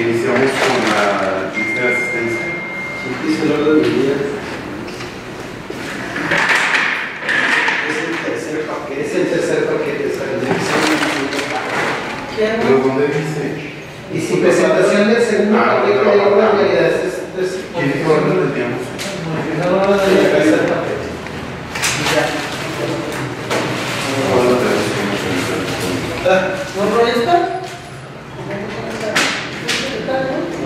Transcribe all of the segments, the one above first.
iniciamos con la lista de asistencia. Dice el orden del día. Es el tercer paquete. Es el tercer paquete, ¿Pero dónde dice? Y sin presentación del segundo Ah, paquete no, de no, obra no. de realidad, es, es, ¿Quién dijo orden del día? No, no, no, no, paquete. No, no iniciar. ¿No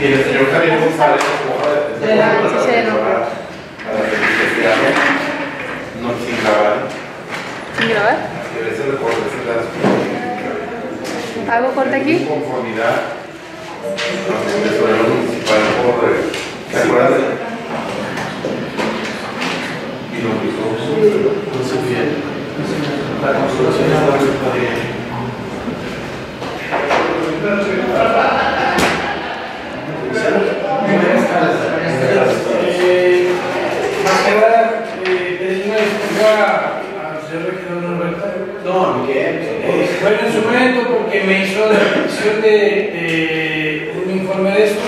Y el señor Javier González, de la- no. sin grabar. ¿Sin grabar? ¿Hago corte aquí? Conformidad con municipal ¿Te acuerdas de? Y lo puso. No se fían. La construcción está muy Eh, Más que nada, eh, pedir una disculpa al señor regidor Norberto. No. Eh, Bueno, en su momento, porque me hizo la petición de, un informe de esto,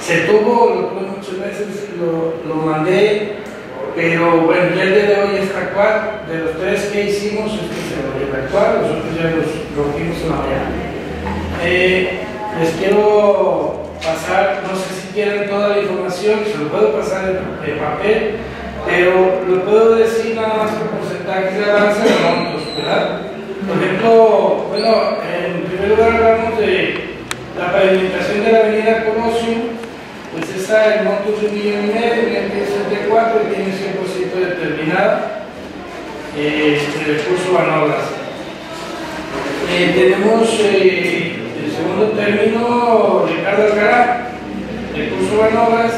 se tuvo, lo tuve muchas veces, lo, lo mandé, pero bueno, ya el día de hoy está actual. De los tres que hicimos, este se volvió a actuar, los otros ya los rompimos en la mañana. Eh, les quiero pasar, no sé si quieren toda la información, se lo puedo pasar en, papel, pero lo puedo decir nada más por porcentajes de avance de montos, ¿verdad? Por ejemplo, bueno, en primer lugar hablamos de la pavimentación de la avenida Colosio, pues esa el monto es un millón y medio, el 64 y tiene 100% determinada, eh, el recurso Banobras. Eh, tenemos eh, segundo término, Ricardo Alcaraz, recurso Banobras,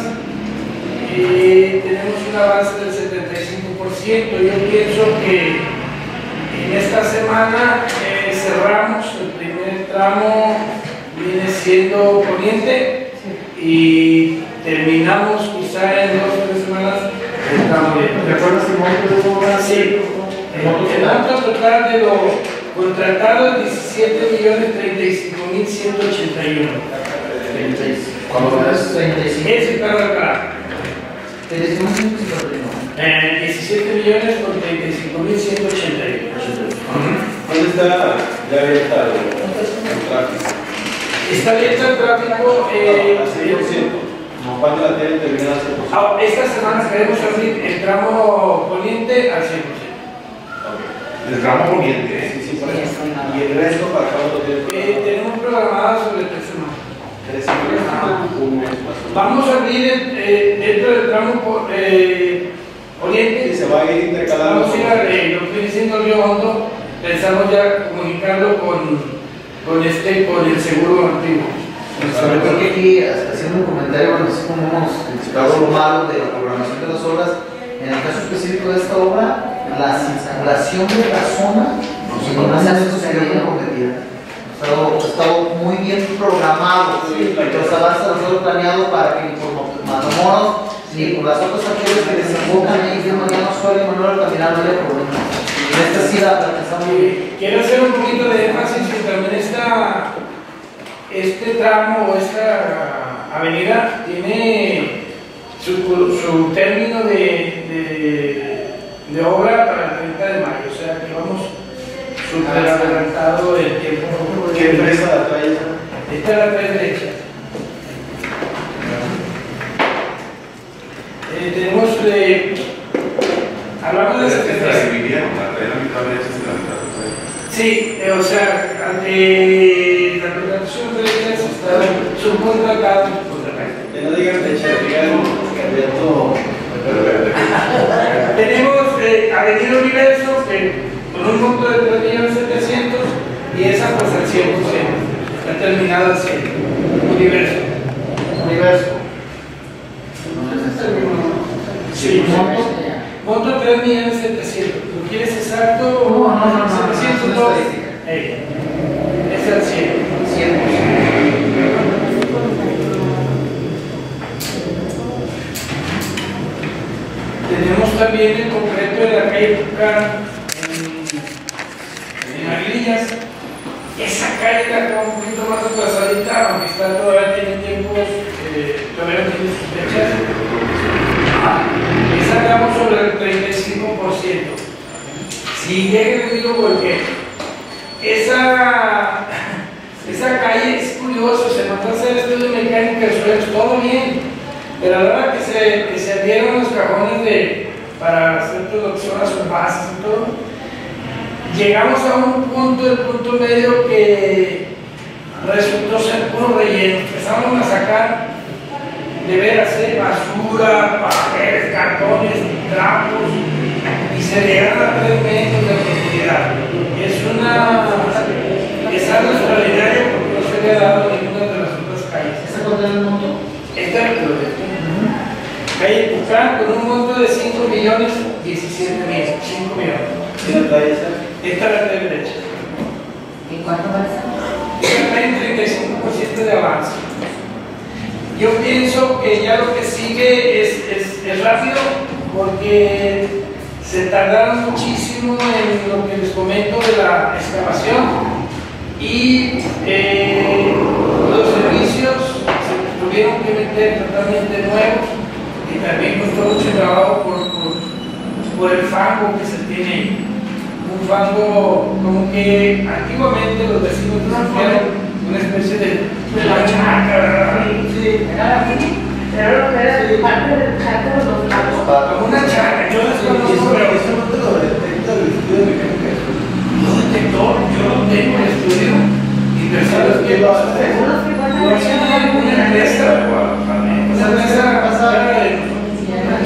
y tenemos un avance del 75%. Yo pienso que en esta semana eh, cerramos el primer tramo, viene siendo poniente, y terminamos quizá en dos o tres semanas el tramo de. ¿Te acuerdas el obra? Sí, el monto total de lo contratado es 17 millones 35 mil 181. Cuando es 35. Ese es Carlos Alcaraz. Te decimos un psicólogo. Eh, 17 millones con 35 mil 181. ¿Dónde está ya abierta el tráfico? Está abierto el tráfico. eh, Al 100%. ¿Cuándo la tienen terminada al 100%? ah, esta semana queremos abrir el tramo poniente al 100%. El ramo poniente, ¿eh? Sí, sí, por eso. ¿Y el resto para lo tienen? Eh, tenemos programado sobre tres semanas. Tres semanas, un mes más o menos. Vamos a abrir eh, dentro del tramo po- eh, poniente. Y se va a ir intercalando. Vamos a ir eh, lo que siendo el río Hondo, pensamos ya comunicarlo con, con este, con el seguro antiguo. Sobre todo que aquí, haciendo un comentario, bueno, así como hemos criticado lo malo de la programación de las obras, en el caso específico de esta obra, la circulación de la zona no se ha sucedido cometida. Ha estado, ha estado muy bien programado, los avances han sido planeados para que ni por Matamoros ni por las otras actividades que desembocan ahí de Mariano Suárez y Manuel Altamirano no haya problemas. En esta sí la muy bien. Eh, Quiero hacer un poquito de énfasis que también esta, este tramo o esta avenida tiene su, su término de, de, de obra para el 30 de mayo, o sea que vamos súper adelantado el tiempo. ¿Qué empresa la trae? Esta es la tres tuvieron que meter totalmente nuevos. Y también costó mucho trabajo por, por, por el fango que se tiene ahí. Un fango como que antiguamente los vecinos hicieron una especie de, de la sí, lo que era parte del de los como una chácara, yo desconozco, pero Eso no te lo detecta el estudio de mecánica. no detector, yo no tengo el estudio y pensaron que lo hace. Unos que van a Lo hace una una empresa, esa empresa era de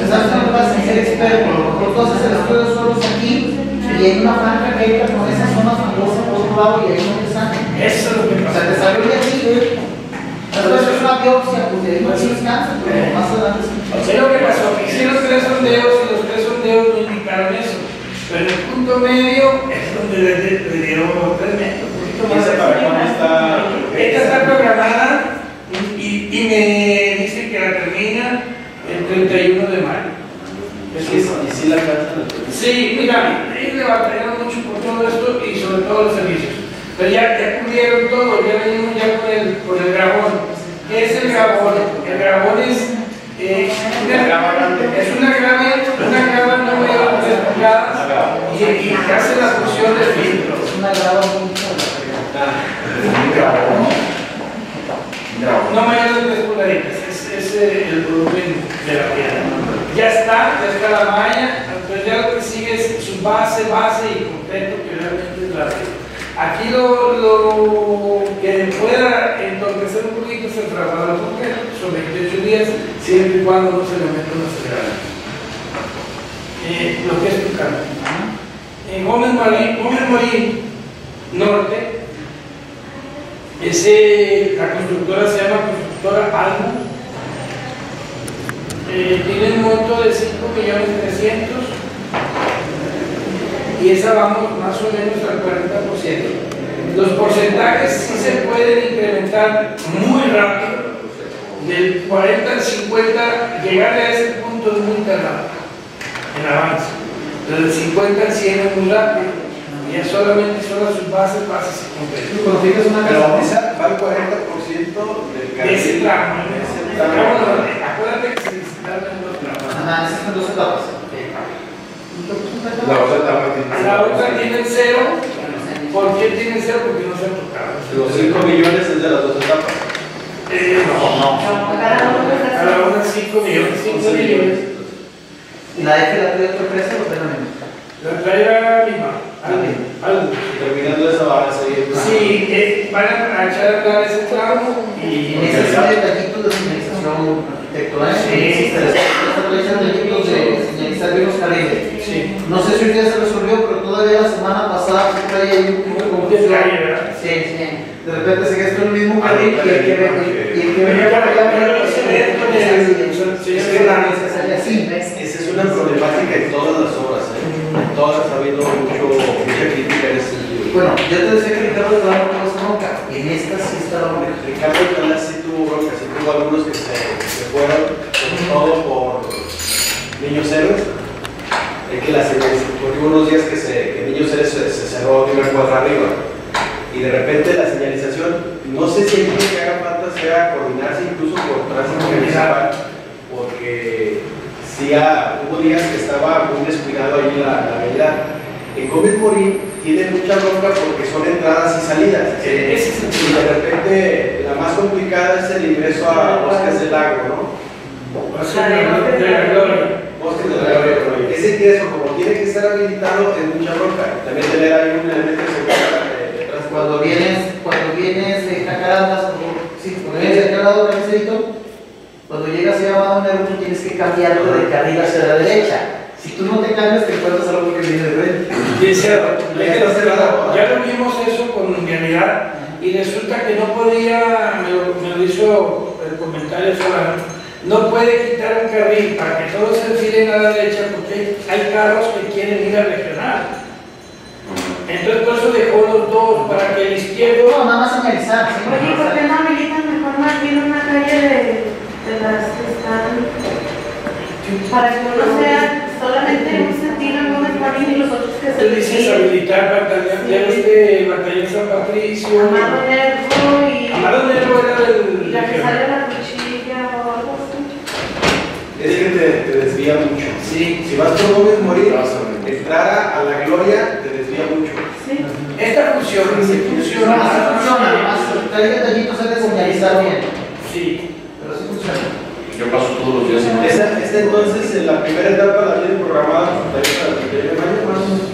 ¿Sabes qué me pasa? Haces el solos aquí y hay una franja que entra con esa zona fangosa por y ahí no te. Eso es lo que O sea, pasa. te salió. Después es una biopsia, no pero más adelante sí. Es lo pasó, hicieron tres los tres sondeos no indicaron eso. Pero en el punto medio es donde le, dieron los tres metros, un poquito ¿Y más. esa para cuándo está? Esta está programada y, y me dice que la termina el 31 de mayo. ¿Y si, y si la alcanzan? Sí, mira, ellos le batallaron mucho por todo esto y sobre todo los servicios. Pero ya, ya cubrieron todo, ya venimos ya con el, con el grabón. ¿Qué es el grabón? El grabón es, eh, una, es una grava, una grava no mayor de 3 pulgadas y, y hace la función de filtro. Es una grava muy No mayor de 3 pulgaditas, es, es eh, el volumen de la piedra. Ya está, ya está la malla, entonces ya lo que sigue es su base, base y concreto que realmente es la. Aquí lo, lo que pueda entorpecer un poquito el trabajo del concreto, son 28 días, siempre y cuando no se le meta una acelerada. Eh, lo que es tu. En Gómez Morín, Gómez Morín Norte, ese, la constructora se llama Constructora Almo. Eh, tiene un monto de 5 millones 300 y esa vamos más o menos al 40%. Los porcentajes sí se pueden incrementar muy rápido, del 40 al 50, llegar a ese punto es muy tardado en avance. Del 50 al 100 es muy rápido, y solamente son las sus bases, bases y concretos. Cuando tienes una Pero esa va al 40% del De ese carril. tramo, De ese tramo. Ah, acuérdate que se en dos tramos. Ajá, esas son dos etapas. La otra etapa tiene. La otra tiene cero, ¿por qué tiene cero? Porque no se ha tocado. Los 5 millones es de las dos etapas. Eh, no, no. No, cada una 5 millones, 5 millones. Y la F la trae otra empresa o trae la misma. La traerá mi mamá. Algo. Terminando esa van a seguir. Sí, eh, van a echar a andar ese tramo Y ese es detallito de señalización arquitectónica. Sí. Se les realizan detallitos de señalizar bien los carriles. sí, No sé si hoy día se resolvió, pero todavía la semana pasada ahí hay un poco de confusión. Sí, sí. de repente se gasta el mismo carril y el que venía por allá Pero se ve con el- se- es que la mesa sale así. Esa es una problemática en todas las obras, ¿eh? En todas ha habido mucho, mucha crítica en ese sentido. Bueno, yo te decía que Ricardo de la no bronca, en esta sí está la bronca. Ricardo Alcalá sí tuvo bronca, sí tuvo algunos que se, se fueron, sobre todo por Niños Héroes. Es que la hubo unos días que, se, que Niños Héroes se, se cerró de una cuadra arriba. Y de repente la señalización, no sé si hay que haga falta sea coordinarse incluso por tránsito municipal, porque sí ha- hubo días que estaba muy descuidado ahí la, la avenida. En Gómez Morín tiene mucha bronca porque son entradas y salidas. Eh, ese es el Y de repente la más complicada es el ingreso a Bosques del Lago, ¿no? Ser de de la gloria. Bosques del Lago. Ese ingreso, como tiene que estar habilitado, es mucha bronca. También tener ahí un elemento de seguridad de, de transporte. Cuando vienes, cuando vienes de Jacarandas, sí, cuando vienes de Jacarandas, cuando llegas a Abajo Negro, tú tienes que cambiarte de carril hacia la derecha. Si tú no te cambias, te encuentras algo que viene de frente. Dice, Ya lo vimos eso con realidad y resulta que no podía, me lo, me lo hizo el comentario Solano, no puede quitar un carril para que todos se enfilen a la derecha porque hay carros que quieren ir a regional. Entonces por eso dejó los dos para que el izquierdo No, nada más analizar. ¿sí? Oye, ¿por qué no habilitan mejor más bien una calle de, de las que están para que uno sea solamente un sentido en Gómez Morín y los otros que se Tú dices habilitar batallón, ya batallón San Patricio. Amado Nervo y, Amado Nervo era y el. la que sale la cuchilla o algo así. Es que te, te desvía mucho. Sí. Si vas por Gómez Morín, entrar a, a la gloria te desvía mucho. Sí. Esta funciona, sí No, funciona. bien. Sí. Pero sí funciona. Yo paso todos los días en Esta, esta entonces, en la primera etapa la tienen programada para el 31 de mayo, más o menos.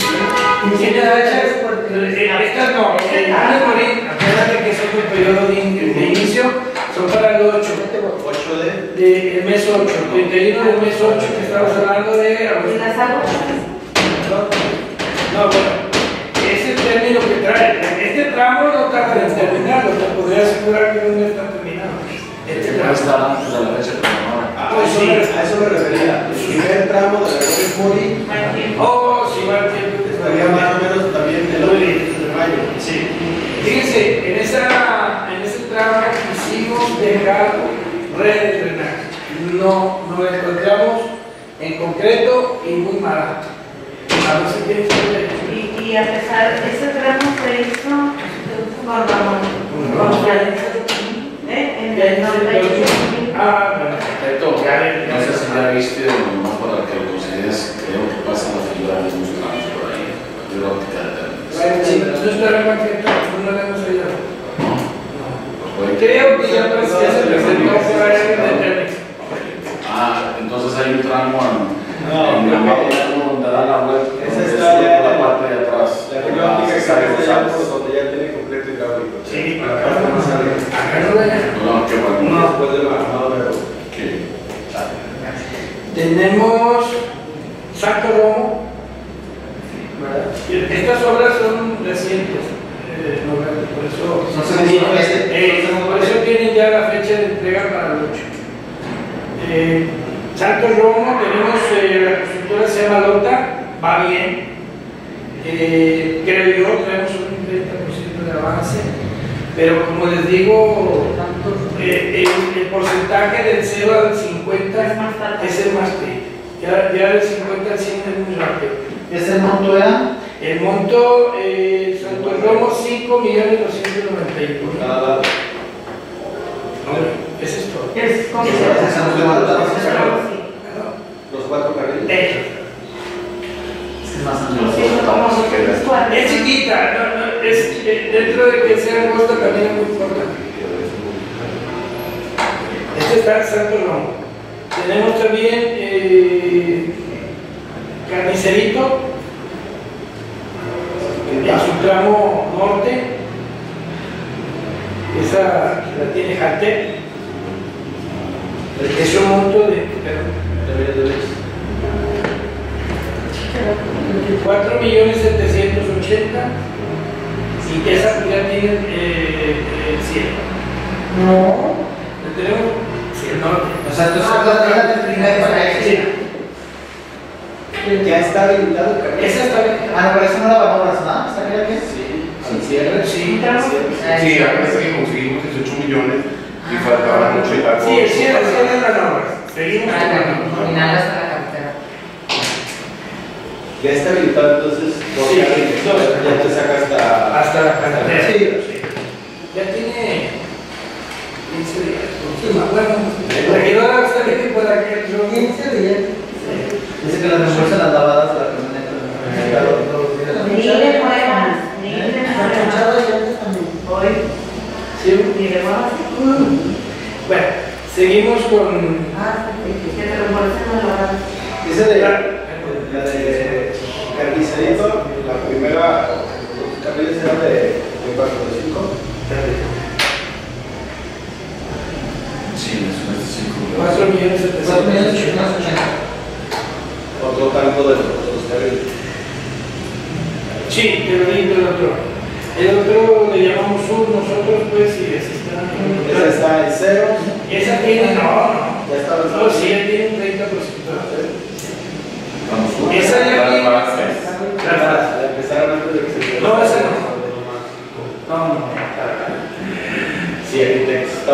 Estas no, el Gómez Morín, acuérdate que es otro periodo de, in- de inicio, son para el 8. 8 de... de- el mes 8, 31 del mes 8, que estamos hablando de Y las aguas. No, bueno, ese término que trae, este tramo no tarda en terminarlo, te podría asegurar que no está terminado. Que antes de la fecha programada. Ah, pues sí, a eso me refería. El primer tramo de la Gómez Morín Oh, sí, tiempo. estaría más o menos también el 8 de mayo. Sí. Fíjense, en, esa, en ese tramo quisimos dejar red de drenaje. No, no lo encontramos en concreto y muy barato. A ver si tienes que Y, y a pesar, ese tramo se hizo con Ramón, con Realización, ¿eh? En el 98. Ah, bueno. Perfecto. No sé si ya viste, nomás para que lo consideres, creo que pasa la figura de unos tramos por ahí, la fibra óptica de Telmex. Sí, no está la maqueta, no la hemos oído. Creo que ya pues, ya se presentó por ahí en el. Ah, entonces hay un tramo en, No, en la que- parte donde da la vuelta, Esa está la parte de atrás. La fibra óptica que César está donde ya tiene hidráulico. Sí, la parte más arriba. Acá no la No, qué bueno. No. Después de la. Que Tenemos Santo Romo. Estas obras son recientes, eh, no, por eso, segundo semestre. eh, por eso tienen ya la fecha de entrega para el 8. Eh, Santo Romo, tenemos eh, la constructora se llama Lota, va bien. Eh, creo yo, tenemos un 30% de avance, pero como les digo, eh, el, el porcentaje del 0 al 50 Es más tarde. es el más pequeño. Ya, ya del 50 al 100 es muy rápido. Ese monto era El monto, eh, Santo Romo, 5 millones 291. Cada lado. Ese es todo. Es como no. Los cuatro carriles. Es más chiquita, no, no, es, eh, dentro de que sea angosta también es muy importante. Este está Santo Romo. Tenemos también eh, Carnicerito, en su tramo norte. Esa la tiene Jatec. Es un monto de. 4 millones 780 y esa ya tiene eh, el cielo. No. Tenemos sí, el norte. O sea, entonces la tierra del primer para Sí. Ya está habilitado el. Esa está bien. Ah, no, pero eso no la vamos a nada. ¿Está bien aquí? Sí, sin cierre. Sí, Sin Sí, que conseguimos 18 millones y faltaba mucho y algo. Sí, el el es la norma. Seguimos carretera. Ya está habilitado entonces Sí. Ya te saca hasta. Hasta la carretera. Sí. Ya tiene 15 días. Sí, me acuerdo. La que no la está bien por aquel yo. 15 días. Dice que las reembolsan las lavadas de la camioneta. Todos los días. Ni le muevas, ni le muevas. Hoy, Sí. ni le muevas. Bueno, seguimos con Ah, que te reembolsen las lavadas. Dice de la, la de Carnicerito, la primera carnicería será de, de 4 de Sí, es de 5 millones de Otro tanto de los carriles. Sí, de Berlín del otro. El otro le llamamos sur nosotros, pues, y ese está. Esa está en cero. Y esa tiene, no. Ya está en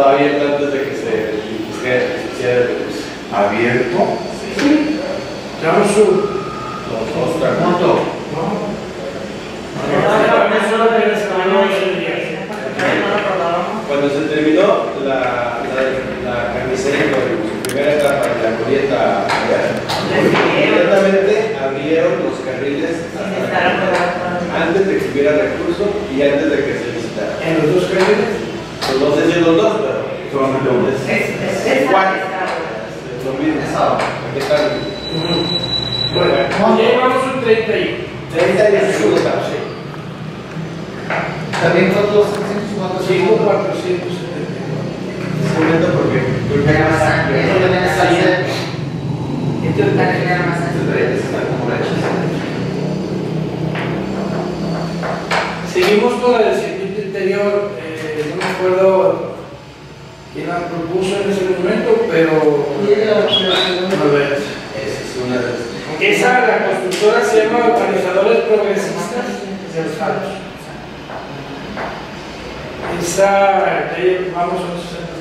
estaba abierto antes de que se hiciera el recurso. Abierto. Llamamos sur. Los dos. No. Cuando se terminó la, la, la carnicería con su primera etapa de la glorieta, inmediatamente abrieron los carriles antes de que hubiera recurso y antes de que se visitara. En los dos carriles. Pues no sé si los dos, pero Solamente uno. es, es igual. Es lo mismo. Aquí Bueno, llevamos un 30 y. 30 y 60. También cuántos 750. Sí, un 470. Es momento porque porque Era más sangre. Eso también es salida. La que era más antes. Seguimos con la del circuito interior. eh, no me acuerdo propuso en ese momento, pero. Esa la constructora se llama Organizadores Progresistas de los Jalos. Esa, ahí vamos a un 60%.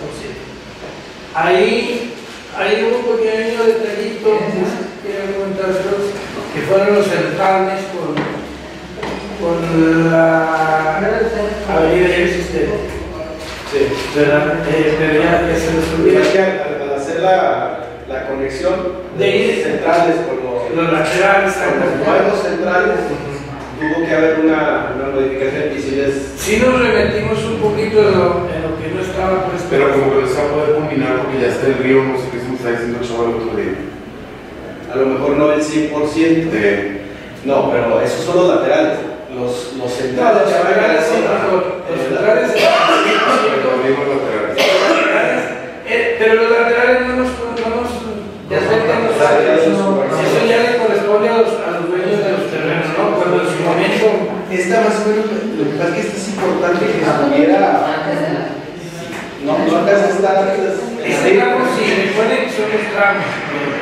Ahí hay un pequeño detallito que quería comentarles, que fueron los certames con, con la avenida ya existente. Sí. ¿Verdad? Eh, pero ya, ya se les Mira olvidó. que al, al hacer la, la conexión De los centrales con los, Los laterales, con los nuevos centrales, tuvo que haber una, una modificación y si les Sí nos remetimos un poquito en lo, en lo que no estaba pues, Pero como que no se va a poder combinar porque ya está el río, no sé qué se me está diciendo el chaval otro día. a lo mejor no el 100%, De, no, pero esos son los laterales. Los, los No, centrales los mejor. Los centrales pero sí, mismos laterales, eh, pero los laterales no nos, no nos ya. Eso ya le corresponde a los, a los dueños de los terrenos, ¿no? Cuando en su momento Esta más o menos, lo que pasa es que esta es importante que estuviera, no, no a estar Este tramo, sí, recuerden que son los tramos.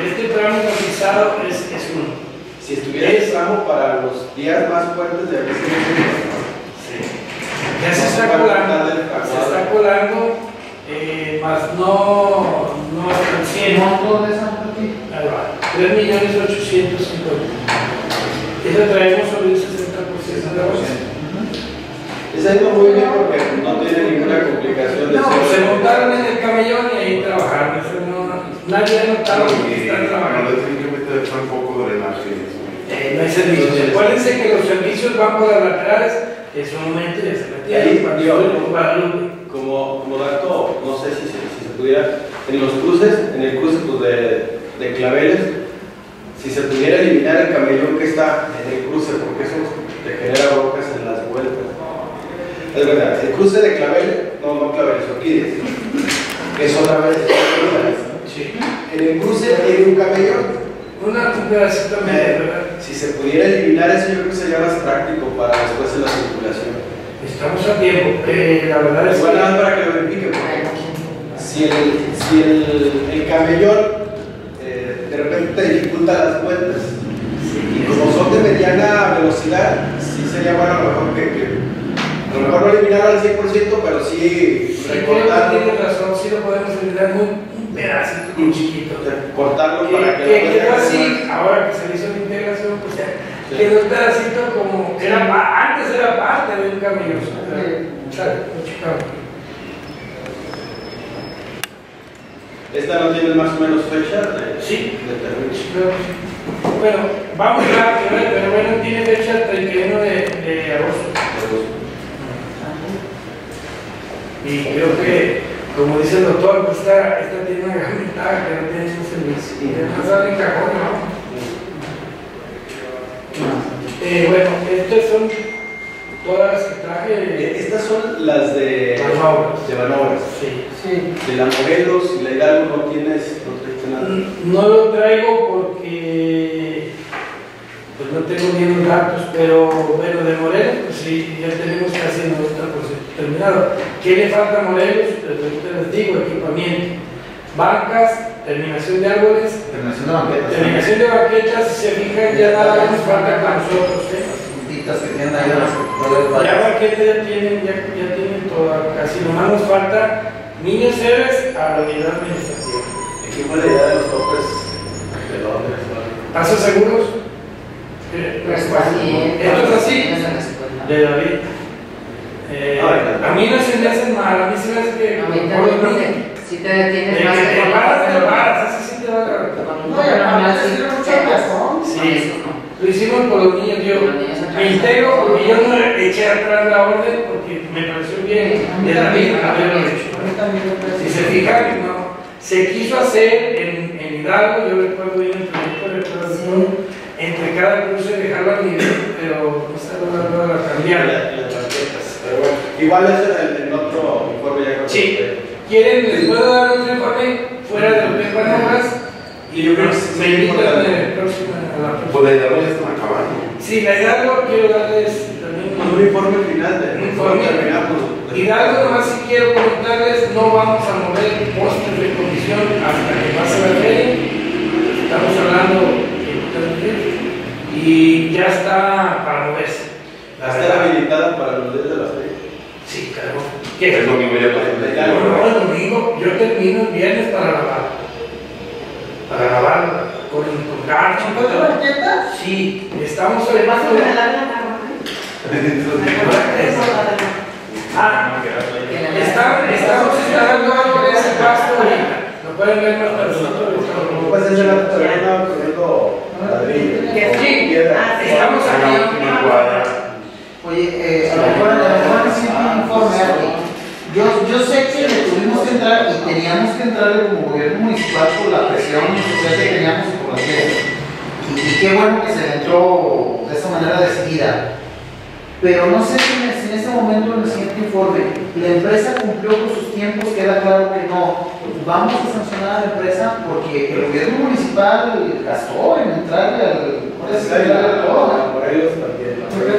Este tramo cotizado es, es uno. Si estuviera el tramo para los días más fuertes de abril, Ya se está colando, se está colando, eh, más no, no al 100. ¿Monto de esa aquí? Ahí va, 3 millones 850. Eso traemos sobre el 60% de la bolsa. Les ha ido muy bien porque no tiene ninguna complicación de No, se montaron en el camellón y ahí trabajaron. Eso no, nadie ha notado que están no trabajando. le tienen que meter tampoco drenaje. Eh, no hay servicios. Acuérdense que los servicios van por las laterales. En su momento ya se Ahí, metieron. Yo-. Como, como dato, no sé si se, si se pudiera, en los cruces, en el cruce pues, de, de claveles, si se pudiera eliminar el camellón que está en el cruce, porque eso te genera brocas en las vueltas. Es verdad, el cruce de claveles, no, no claveles, orquídeas, que es otra vez. Sí. En el cruce tiene un camellón. Una un pedacito medio, ¿verdad? Si se pudiera eliminar eso, yo creo que sería más práctico para después en la circulación. Estamos a tiempo. Eh, la verdad es Igual nada para que lo verifiquen. Si el, si el, el camellón eh, de repente te dificulta las vueltas, y como son de mediana velocidad, sí sería bueno a lo mejor que, que a lo mejor no eliminarlo al 100%, pero sí Sí, recortarlo, tienes razón, sí lo podemos eliminar muy un pedacito muy chiquito. cortarlo para que, Que, quedó así, ahora que se le hizo ya quedó un pedacito como que era antes era parte de un camino. Esta no tiene más o menos fecha de, Sí. de que. Bueno, vamos rápido, ¿eh? pero bueno, tiene fecha 31 de, de agosto. Y creo que, como dice el doctor, pues esta, esta tiene una gran ventaja que no tiene ningún servicio. Y además sale en cajón, ¿no? Eh, bueno, estas son todas las que Eh, traje. Estas son las de Manobras. de manobras. Sí. De la Morelos y la Hidalgo no tienes, no trajiste nada. No lo traigo porque pues no tengo bien los datos, pero bueno, de Morelos, pues sí, ya tenemos casi el 90% terminado. ¿Qué le falta a Morelos? Pues ahorita les digo, equipamiento. Bancas, terminación de árboles, Terminación de banquetas. terminación de banquetas, si se fijan, ya nada más nos falta con nosotros. ¿eh? Puntitas que tienen ahí las Ya banquetas ya tienen, ya, ya tienen toda, casi nomás nos falta niños héroes a la unidad administrativa. ¿Quién fue la idea de los topes de Londres? ¿Pasos seguros? Eh, Pues así. Esto es así. Cuenta. De David. Eh, Ah, a mí no se me hacen mal, a mí se me hace que. A mí también, si te detienes De más que te con paras, te paras, así sí te va a agarrar. No, sí, tiene mucha razón. Sí. Lo hicimos por los niños, yo me integro porque yo no eché atrás la orden porque me pareció bien de David haberlo hecho. Si se fijan, no. Se quiso hacer en, en Hidalgo, yo recuerdo bien el proyecto de recuperación, entre cada cruce dejarlo al nivel, pero no se cambiar. la- bueno, igual eso en, en otro informe ya Sí. ¿Quieren, les puedo dar otro informe fuera de lo que es manobras? Y yo creo que el próximo, a la próxima. Pues la idea ya están acabando. Sí, la Hidalgo quiero darles también Un informe final de Un informe. terminamos. Hidalgo, nomás si quiero comentarles, no vamos a mover postes de comisión hasta que pase la feria. Estamos hablando y ya está para moverse. Va a estar habilitada para los días de la feria. Sí, claro. El ¿Qué? domingo ya pasó. Ya, No, no, el domingo, yo termino el viernes para lavar. Para lavar con, con gancho. ¿Con? Sí, estamos Le vas a hablando regalar la Ah, estamos instalando algo de ese pasto ahorita. Lo pueden ver más. Pues ladrillo. Sí. Ah, estamos aquí. Oye, eh, a lo mejor a lo mejor necesito un informe aquí. Yo, yo sé que le tuvimos que entrar y teníamos que entrarle como gobierno municipal por la presión social que teníamos y por leyes. Y, y qué bueno que se le entró de esa manera decidida. Pero no sé si en, ese momento, en el siguiente informe, la empresa cumplió con sus tiempos, queda claro que no. Vamos a sancionar a la empresa porque el gobierno municipal gastó en entrarle al. todo. Morelos también. Los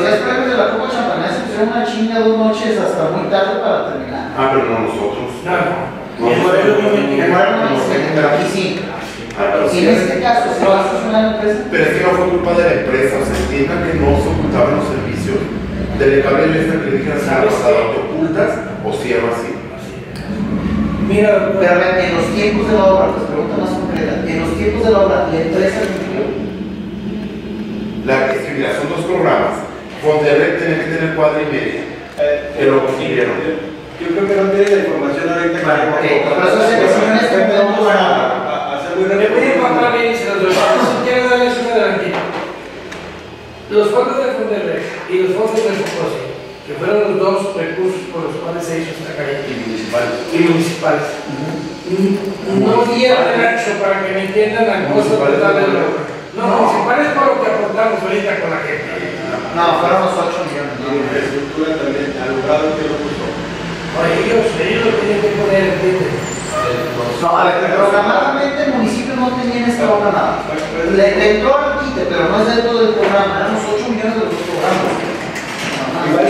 días previos de la Copa Champañá se pusieron una chinga dos noches hasta muy tarde para terminar. Ah, pero no nosotros. No, no. Y pero aquí sí. Ah, Si en este caso se va a sancionar a la empresa, Pero es que no fue culpa de la empresa, o sea, entiendan que no se ocultaban los servicios. Del cable eléctrico que le dije la semana ¿Sabes te ocultas o cierras así. Mira, pero en los tiempos de la obra, pues pregunta más concreta, en los tiempos de la obra, la empresa cumplió. La que son dos programas. Fonderrec tiene que tener cuadra y media. Eh, Que lo consiguieron. Yo creo que no tienes la información ahorita. Vale, ok, por eso se decisión es que vamos podemos a, a- a hacer muy me rápido. voy a encontrar bien y se los doy. Si quiero darles una adelantito. Los fondos de Fonderrec y los fondos de Focosi, que fueron los dos recursos por los cuales se hizo esta calle, Y municipales. y municipales. No dieron el ancho para que me entiendan la cosa total de la obra. No, municipales por lo que aportamos ahorita con la gente. No, fueron los 8 millones. Y infraestructura también, alumbrado que lo puso. Oye, ellos, ellos lo tienen que poner, ¿entiendes? No, a ver, programadamente el municipio no tenía en esta obra nada. Le, le entró al quite, pero no es dentro del programa, eran los 8 millones de los programas. Igual,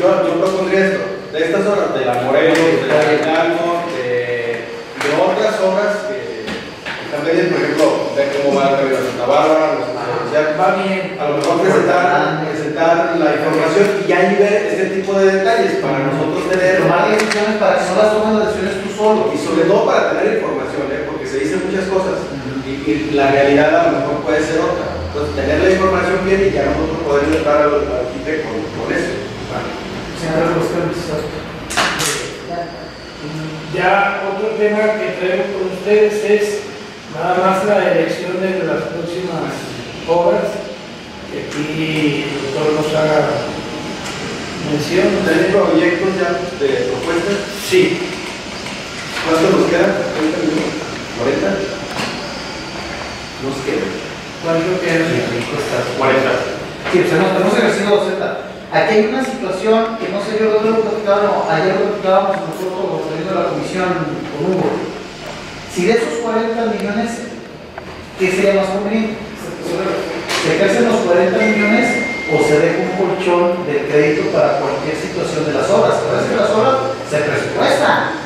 yo, yo propondría esto, de estas obras, de la Morelos, de la Hidalgo, de, de otras obras que, que también, por ejemplo, cómo va el río de Santa Bárbara, los- o sea, Va bien. a lo mejor presentar, presentar la información y ya ahí ver este tipo de detalles para nosotros tener Tomar decisiones para que no las tomes las decisiones tú solo. y sobre todo para tener información, ¿eh? porque se dicen muchas cosas y, y la realidad a lo mejor puede ser otra. Entonces, tener la información bien y ya nosotros poder entrar al, al con, con eso. Ya otro tema que traigo con ustedes es nada más la elección de las próximas obras, que aquí el doctor nos haga mención. ¿Tienen proyectos ya de propuestas? Sí, ¿Cuánto nos queda? ¿30 minutos? ¿40? Nos queda. ¿cuánto queda? 40. Sí, pues hemos, hemos ejercido Z. Aquí hay una situación que no sé, yo lo platicaba, ayer lo platicábamos nosotros saliendo de la comisión con Hugo. Si de esos 40 millones, ¿qué sería más conveniente? ¿Se ejercen los 40 millones o se deja un colchón de crédito para cualquier situación de las obras? Es que las obras se presupuestan,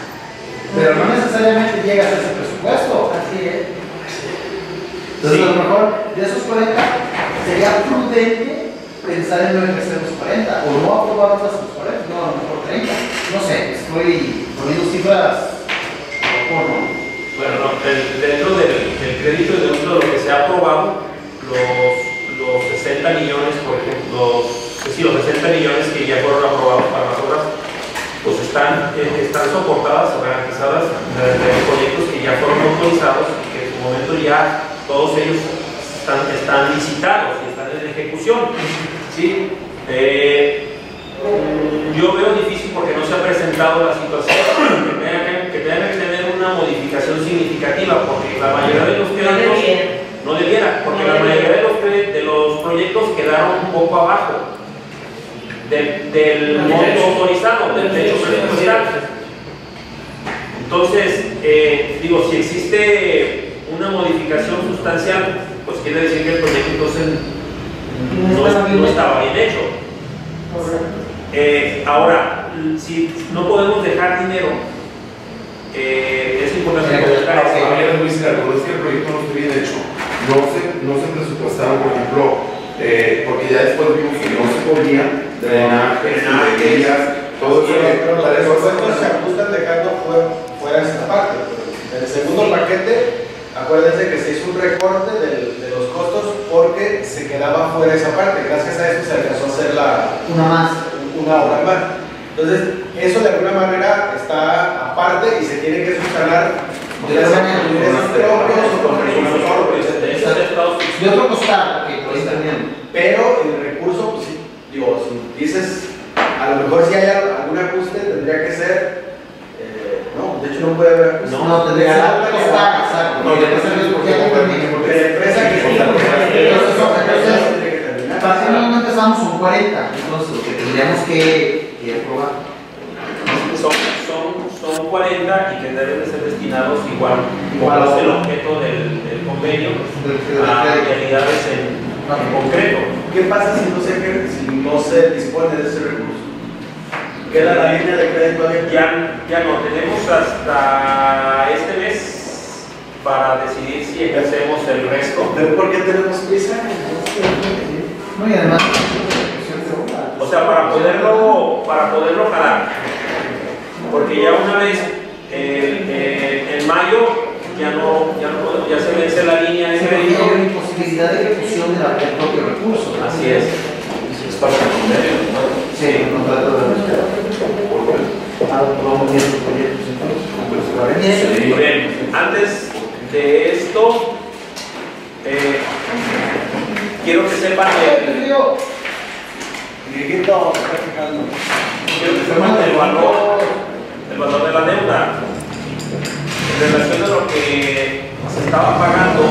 pero no necesariamente llegas a ese presupuesto. Así es. Entonces, a lo mejor de esos 40 sería prudente pensar en no ejercer los 40 o no aprobar otras los 40, no, a lo mejor 30. No sé, estoy poniendo cifras por no. Bueno, no, el- dentro del, crédito y dentro de lo que se ha aprobado, los, los 60 millones, por ejemplo, los, sí, los 60 millones que ya fueron aprobados para las obras, pues están, eh, están soportadas o garantizadas de, de proyectos que ya fueron autorizados y que en su momento ya todos ellos están, están licitados y están en ejecución. ¿sí? Eh, yo veo difícil porque no se ha presentado la situación que tenga que, que tenga que tener una significativa, porque la mayoría de los créditos no debiera, porque la mayoría de los, de los proyectos quedaron un poco abajo del, del monto autorizado, del techo presupuestal. Entonces, eh, digo, si existe una modificación sustancial, pues quiere decir que el proyecto entonces no, no estaba bien hecho. Eh, ahora, si no podemos dejar dinero, eh, es importante Tiene que comentar dejar, esto. ok. A ver, Luis, verdad es que el proyecto no está bien hecho. No se, no se presupuestaron, por ejemplo, eh, porque ya después vimos que no se podía, drenajes, tuberías, todo eso. Pero los presupuestos se ajustan dejando fuera, fuera esta parte. En el segundo paquete, acuérdense que se hizo un recorte del- de los costos porque se quedaba fuera esa parte. Gracias a eso se alcanzó a hacer la, Una más. una obra más. Entonces, eso de alguna manera está aparte y se tiene que subsanar o con recursos propios. De otro por ahí está bien. Pero el recurso, pues sí, digo, si dices, a lo mejor si hay algún ajuste, tendría que ser, eh, no, de hecho no puede haber ajuste. No, tendría que. No, ya no por qué, terminé. Porque la empresa que Entonces, no, entonces, que que empezamos con 40, entonces lo que tendríamos que, que aprobar. son 40 y que deben de ser destinados igual, Igual. es el objeto del, del convenio, a realidades en, en concreto. ¿Qué pasa si no se, si no se dispone de ese recurso? Queda la línea de crédito abierta. Ya, ya no, tenemos hasta este mes para decidir si ejercemos el resto. ¿Pero por qué tenemos prisa? No, y además, O sea, para poderlo, para poderlo jalar. Porque ya una vez eh, eh, en mayo ya no, ya no ya se vence la línea de crédito. una imposibilidad de ejecución de la- del propio recurso. Así es. Es parte del convenio, ¿no? Sí, el contrato de Ah, vamos viendo los proyectos entonces. Sí. Muy bien, antes de esto, eh, quiero que sepan fijando. quiero que sepan el valor, el valor de la deuda en relación a lo que se estaba pagando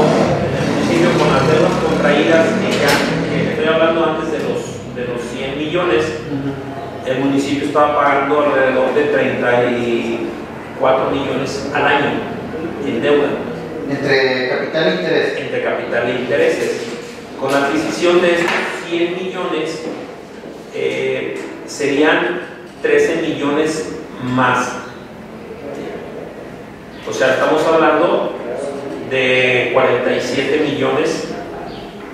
en el municipio con las deudas contraídas que ya, que estoy hablando antes de los, de los 100 millones, el municipio estaba pagando alrededor de 34 millones al año en deuda. Entre capital e interés. entre capital e intereses. Con la adquisición de estos 100 millones, eh, serían 13 millones más. O sea, estamos hablando de 47 millones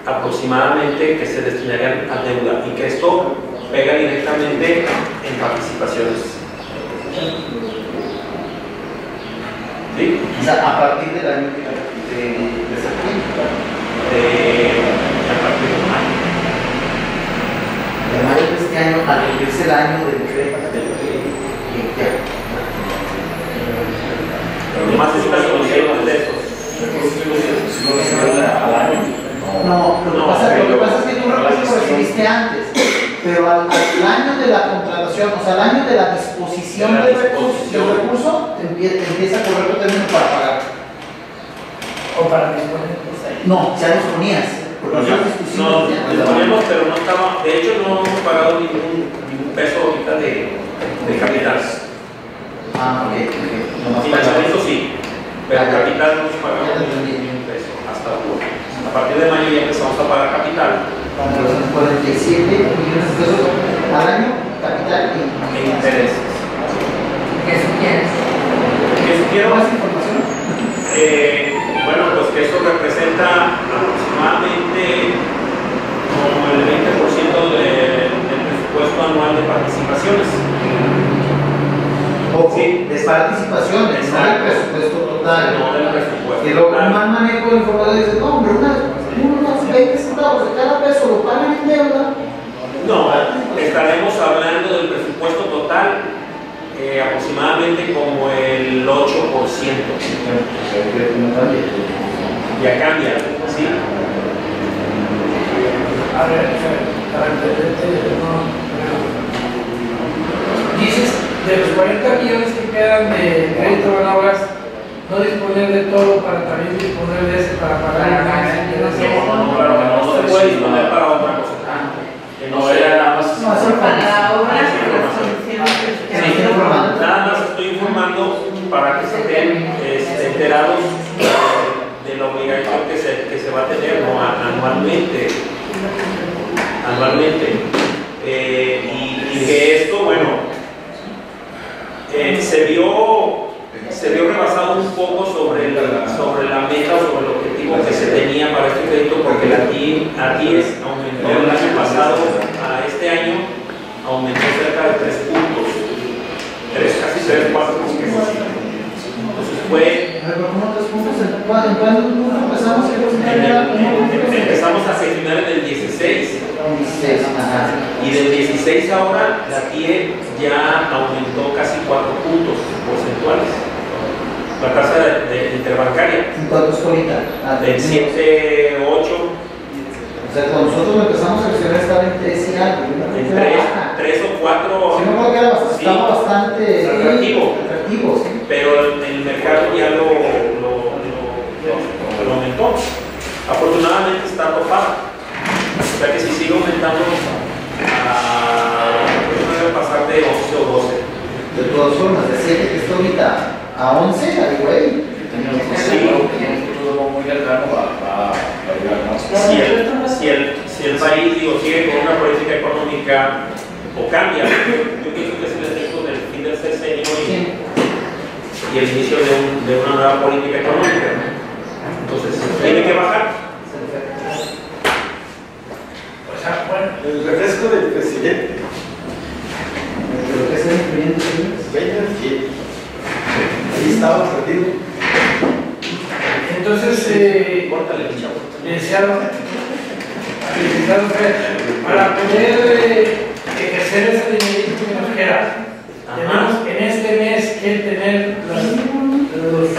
aproximadamente que se destinarían a deuda y que esto pega directamente en participaciones. ¿Sí? O sea, a partir del año de, de, de septiembre. De, a partir de mayo. De mayo de este año, al el año del crédito. De. No, lo que, No, pasa, lo que pasa es que tú recursos lo recibiste antes, pero al, al año de la contratación, o sea, al año de la disposición del recurso, del recurso, empieza a correr tu término para pagar. O para disponer. No, ya los ponías. Porque nosotros No, ya. disponemos, pero no estaba, de hecho no hemos pagado ningún, ningún peso ahorita de, de capital. Ah, ok, ok. Financiamiento sí, pero capital no pagado ni un peso hasta ahora. A partir de mayo ya empezamos a pagar capital Pero son 47 millones de pesos al año, capital y e intereses. ¿Qué sugieres? ¿Qué sugiero? más información. Eh, bueno, pues que esto representa aproximadamente como el 20% de- del presupuesto anual de participaciones. Ojo, Sí. de participaciones, no del presupuesto total. No del presupuesto. Y luego un total. mal manejo de informadores dice, no, hombre, unas, unos 20 centavos de cada peso lo pagan en deuda. No, estaremos hablando del presupuesto total eh, aproximadamente como el 8%. Ya cambia, ¿sí? A ver, para entenderte, no. Dices, de los 40 millones que quedan de crédito en obras, no disponer de todo para también disponer de ese para pagar el gas. No, no, claro que no, no se puede disponer para otra cosa. Que no sea nada más. No, Para la obra, Sí, las información. condiciones que Sí, se estoy informando. Nada más estoy informando para que se estén enterados de, de la obligación que se, que se va a tener ¿no? Anualmente. Anualmente. Eh, y, y que esto, bueno, eh, se vio se vio rebasado un poco sobre, el- sobre la meta sobre el objetivo que se tenía para este crédito porque la TIES aumentó el año pasado a este año aumentó cerca de 3 puntos, tres, casi 3, 4 puntos. Entonces fue, cuándo en cuándo empezamos? En- empezamos a gestionar en el 16 16, ajá. y del 16 ahora la TIE ya aumentó casi 4 puntos porcentuales. La tasa de, de interbancaria ¿En cuánto es ahorita? Ah, del 7, 8, O sea, cuando nosotros lo empezamos a gestionar estaba en 3 y algo. en que era 3, baja. 3 o 4, Sí, me acuerdo que era bastante, Sí. estaba bastante Atractivo. atractivo, sí. pero el, el mercado ya lo- aumentó. Afortunadamente está topada. O sea que si sigue aumentando, a, yo creo que va a pasar de 11 o 12. De todas formas, de 7 que está ahorita a 11, ahí güey. Sí. muy va a llegar más. Si el, si, el, si el país digo, sigue con una política económica o cambia, yo pienso que es el efecto del fin del sexenio y, y el inicio de, un- de una nueva política económica. Entonces, tiene que bajar. O sea, bueno, El refresco del presidente. Pero que es el cliente, sí. Ahí estaba perdido. entonces, eh, Córtale, chavo. licenciado, licenciado para poder eh, ejercer ese dinerito que nos queda, tenemos en este mes que tener los, los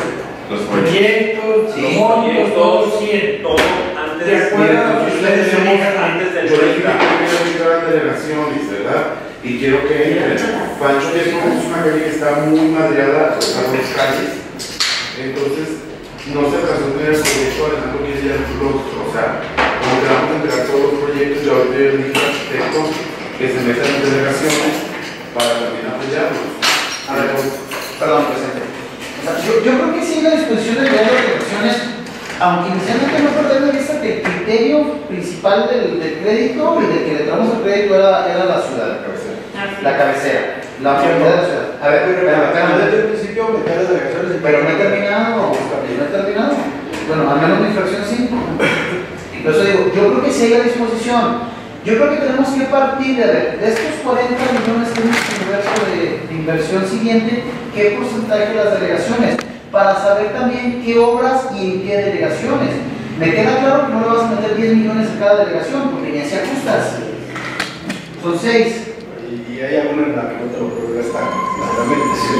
Los proyectos, Sí, los montos, Proyectos, todos 100. Todo antes, De acuerdo que ustedes antes del Yo le dije 30. que quiero a dice, ¿verdad? Y quiero que entren. Pancho ya es una calle que está muy madreada, sea, dos calles. Entonces, no se alcanzó a tener el proyecto Alejandro que ya los, o sea, como que vamos a entregar todos los proyectos, yo ahorita le dije al arquitecto que se metan en delegaciones para también apoyarlos. A ver, perdón, presidente. O sea, yo, yo creo que sí la disposición de las elecciones, aunque inicialmente no perder de vista que el criterio principal del, del crédito y del que le entramos al crédito era, era la ciudad de cabecera. Así la cabecera, la de la ciudad. A ver, Pero desde el principio meter las delegaciones y Pero no he terminado, no he terminado. Bueno, al menos mi fracción sí. Por eso digo, yo creo que sí hay a disposición. Yo creo que tenemos que partir de, ver, de estos 40 millones que hemos universo de, de inversión siguiente, qué porcentaje de las delegaciones, para saber también qué obras y en qué delegaciones. Me queda claro que no le vas a meter 10 millones a cada delegación, porque ni así ajustas. Son 6. Y hay alguna en la que no te lo puedo gastar.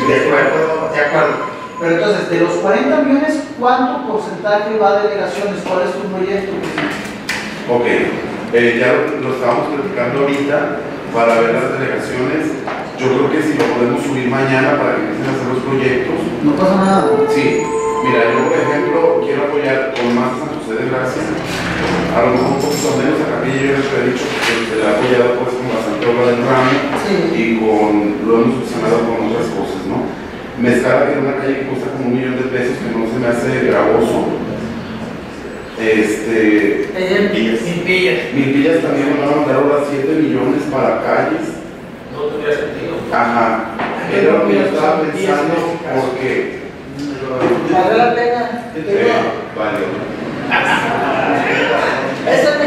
De acuerdo, de acuerdo. Pero entonces, de los 40 millones, ¿cuánto porcentaje va a delegaciones? ¿Cuál es tu proyecto? Ok, eh, ya lo estábamos platicando ahorita para ver las delegaciones. Yo creo que si lo podemos subir mañana para que empiecen a hacer los proyectos. No pasa nada. Sí, mira, yo por ejemplo quiero apoyar con más San José de Gracia, a lo mejor un poquito menos a Capilla, yo les he dicho que se le ha apoyado pues con bastante obra del ramo Sí. y con, lo hemos subsanado con otras cosas, ¿no? Mezcala tiene una calle que cuesta como un millón de pesos que no se me hace gravoso. Este, Milpillas. Milpillas también me van a mandar ahora 7 millones para calles. No tendría sentido. Ajá, era lo que yo estaba pensando porque... Vale la pena. Yo tengo, vale. Esa me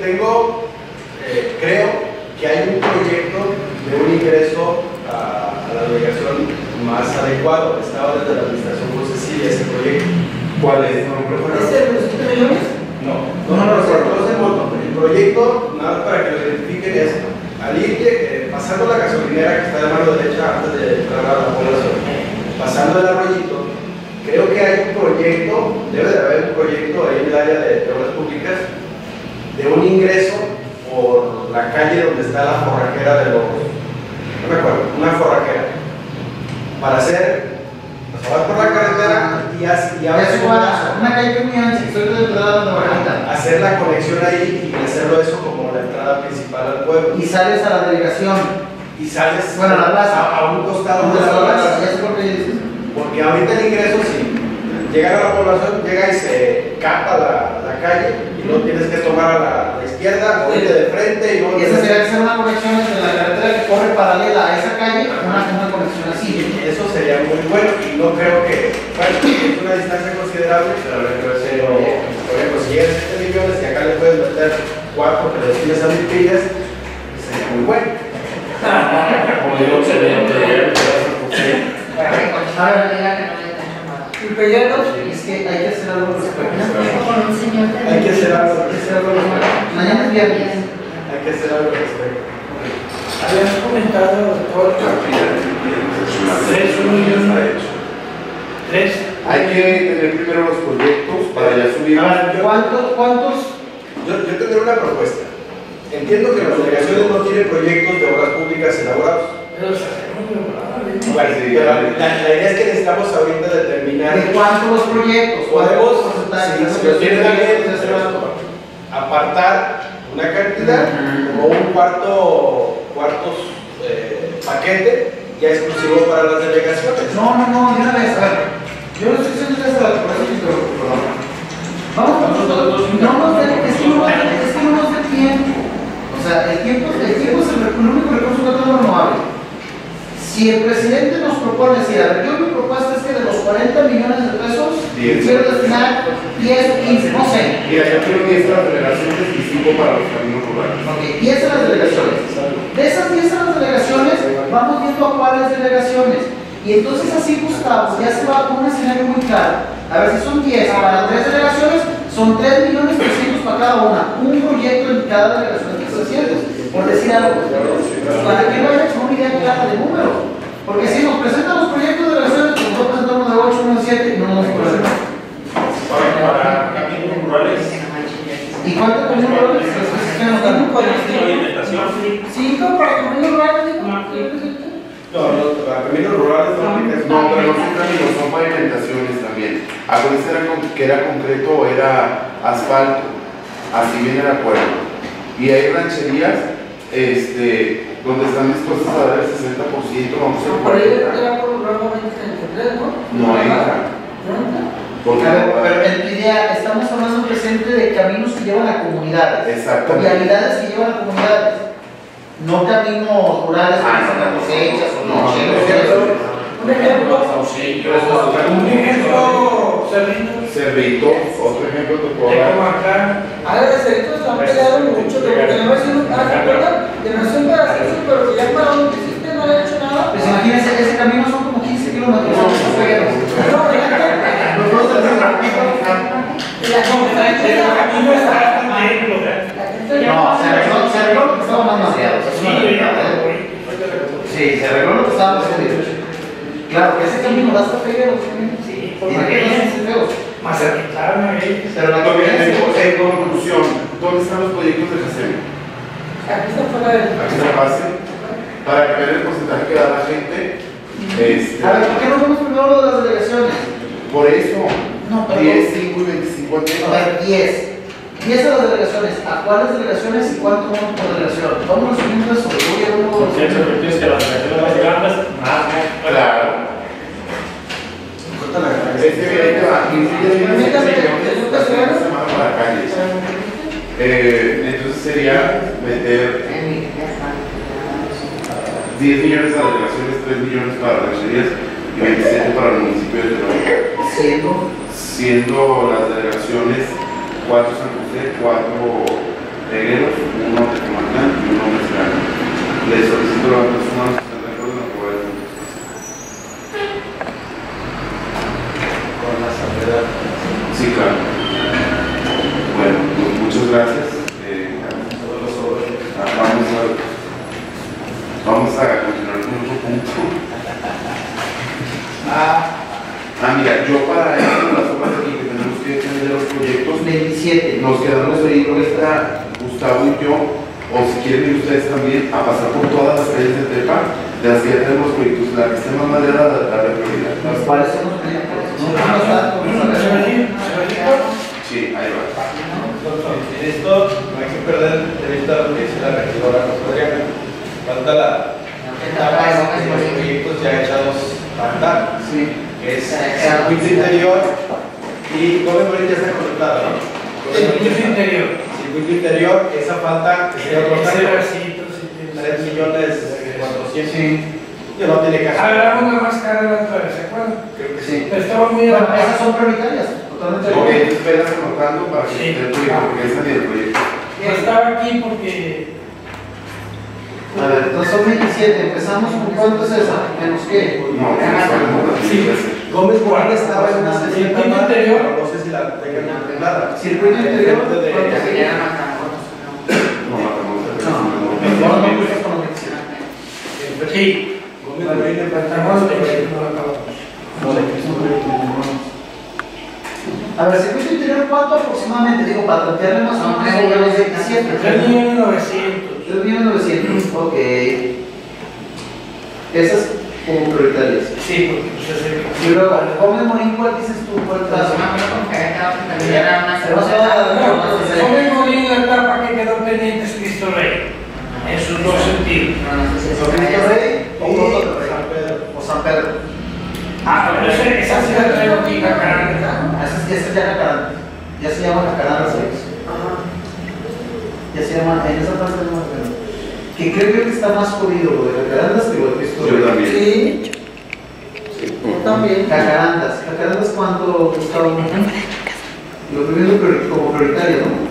tengo, eh, creo que hay un proyecto de un ingreso a, a la delegación más adecuado. Estaba desde la administración José ese proyecto. ¿Cuál es? No, no recuerdo. ¿Este de los 7 millones? No, no, no, no, no, es el. El proyecto, nada más para que lo identifiquen, es al ir eh, pasando la gasolinera que está de mano derecha antes de entrar a la población, pasando el arroyito, creo que hay un proyecto, debe de haber un proyecto ahí en el área de, de obras públicas, de un ingreso por la calle donde está la forrajera de los, no me acuerdo, una forrajera, para hacer, vas por la carretera y, y una calle muy ancha, estoy de entrada de Barranquita. hacer la conexión ahí y hacerlo eso como la entrada principal al pueblo. Y sales a la delegación. Y sales Bueno, a la plaza. a, a un costado de la plaza. Porque ahorita el ingreso, si llegan a la población, llega y se capa la calle y no tienes que tomar a la, a la izquierda o irte de frente y no Y esa sería que hacer una conexión entre la carretera que corre paralela a esa calle, una, una conexión así. Eso sería muy bueno y no creo que, bueno, es una distancia considerable, pero habrá que ver si lo- por ejemplo, si a 7 millones y acá le puedes meter 4 que le destines a mil pillas, sería muy bueno. Como digo, excelente, ya me ¿Y? Es que hay que hacer algo al respecto. Hay que hacer algo. Hay que hacer algo al respecto. Mañana es viernes. Hay que hacer algo al respecto. Habían comentado, doctor, tres, un millón, tres. Hay que tener primero los proyectos para ya subir. ¿Cuántos, cuántos? Yo, yo tendré una propuesta. Entiendo que las delegaciones no tienen proyectos de obras públicas elaborados. Pero la, la idea es que necesitamos ahorita determinar. ¿De cuántos los proyectos? Podemos, si, si lo tienen bien, apartar una cantidad como un cuarto, cuartos eh, paquete ya exclusivo para las delegaciones. No, no, no, de una vez, a ver. Yo no estoy diciendo esto, por eso perdón. Vamos, vamos, no nos dé, es que no es que no nos dé tiempo. O sea, el tiempo, el tiempo es el único recurso que tenemos renovable. Si el presidente nos propone decir, a ver, yo mi propuesta es que de los 40 millones de pesos, quiero destinar 10 o 15, no sé. Mira, yo quiero que esta delegación es distinto para los caminos rurales. Ok, 10 a las delegaciones. De esas 10 a las delegaciones, vamos viendo a cuáles delegaciones. Y entonces así, Gustavo, ya se va con un escenario muy claro. A ver si son 10 para 3 delegaciones, son 3 millones 300 para cada una. Un proyecto en cada delegación de 300. Por decir algo, para que vaya con una idea clara de números. Porque si nos presentan los proyectos de delegaciones, pues nosotros presentamos de 8, 1, 7 y no nos presentamos. Para, para caminos rurales, ¿Y cuánto con números? orientación. Cinco para caminos rurales, digo. No, no, para caminos rurales no. No, pero no son caminos, son pavimentaciones también. Con- que era concreto o era asfalto. Así viene el acuerdo. Y hay rancherías este, donde están dispuestas a dar el 60%, vamos a Por ahí era por el ramo 2033, ¿no? No entra. ¿No entra? Porque pero en tu idea, estamos hablando presente de caminos que llevan a comunidades. Exactamente. Vialidades que llevan a comunidades. No caminos rurales que Ah, son no, cosechas o no, no, no, chinos, no, eso. Un ejemplo, un ejemplo, Cerrito, Cerritos, otro ejemplo te puedo de dar. como acá, Ahora de cerritos han peleado mucho, como que no me ah, ¿se acuerdan? Que no es un pedacito, pero que ya para un hiciste no le he hecho nada. Pues imagínense, ese camino son como 15 kilómetros. No, Los la gente No, se arregló, se arregló lo que estaba más mareado. eso es Sí, una realidad, ¿eh? Sí, se arregló lo que estaba más jodido. Claro, que ese camino da hasta Figueros. Sí, Tiene que más a. Pero la en conclusión, ¿dónde están los proyectos de Jacem? aquí está fuera de. Aquí está fácil. Para que vean el porcentaje que da la gente. Este, A ver, ¿por qué no vemos primero lo de las delegaciones? por eso, No, pero- 10, 5 y 25 al A ver, 10. 10 de las delegaciones. ¿A cuáles delegaciones y cuánto vamos por delegación? Vamos subiendo eso. Yo a ver Por cierto, uno- que las relaciones más grandes, más, Claro. Eh, entonces sería meter 10 millones a delegaciones, 3 millones para rancherías y 27 para el municipio de Torreón. Siendo. Siendo las delegaciones 4 San José, 4 Tegueros, 1 Tecamatlán y 1 Mezcala. Les solicito la manos que están de acuerdo en aprobar el Con la salvedad. Sí, claro. Bueno, pues muchas gracias. Eh, ah, vamos, a, vamos a continuar con otro punto. Ah, mira, yo para esto, las obras aquí que tenemos que tener los proyectos, 27. nos quedamos ahí ahorita, Gustavo y yo, o si quieren ir ustedes también, a pasar por todas las calles de Tepa, de las que ya tenemos proyectos, la que esté más madera, la, la prioridad. ¿Cuáles son los proyectos? No, no, no, está, vamos a ver. Cerrito, Sí, ahí va. En esto no hay que perder de vista lo que dice la regidora Adriana. Falta la etapa de los proyectos ya echados a andar. Sí. que es circuito interior y Gómez Morín ya está conectada, ¿no? el piso interior. Circuito interior, esa falta que vasito, sí, tiene- 3 millones 400. Sí. Que no tiene caso. Agarramos la más cara la otra vez, ¿se acuerdan? Creo que sí. Pero estaba muy Bueno, abajo. esas son prioritarias. Ok, velas anotando para que esté el proyecto, porque el proyecto. No estaba aquí porque A ver, entonces son 27. Empezamos con cuánto es esa? ¿Menos qué? No, no Sí. Gómez Morín estaba en una Circuito sesión interior. pero no sé si la tengan contemplada. Circuito interior. ¿cuánto sería? No, matamos No, no, no, no, 27. sí, Gómez Morín A ver, circuito interior, ¿cuánto aproximadamente? Digo, para tantearle más o menos tres sobre los millones. 27. 3 millones 900. 3 millones 900, ok. Esas como prioritarias. Sí, porque pues ese. Y luego, Gómez Morín, ¿cuál dices tú? ¿Cuál trazo? Gómez Morín, la etapa que quedó pendiente es Cristo Rey. En sus dos sentidos. Es ¿Cristo Rey o? San Pedro. O San Pedro. Ah, pero esa, esa sí la traigo aquí, Jacaranda. Ah, Esa, esa ya Jacaranda. Ya se llama Jacaranda, ¿sabes? Ya se llama, en esa parte llama Jacaranda. Que creo yo que está más jodido lo de Jacarandas que lo de Cristo Yo también. Sí. Yo también. Jacarandas. Jacarandas, ¿cuánto costaba? Lo primero como prioritario, ¿no?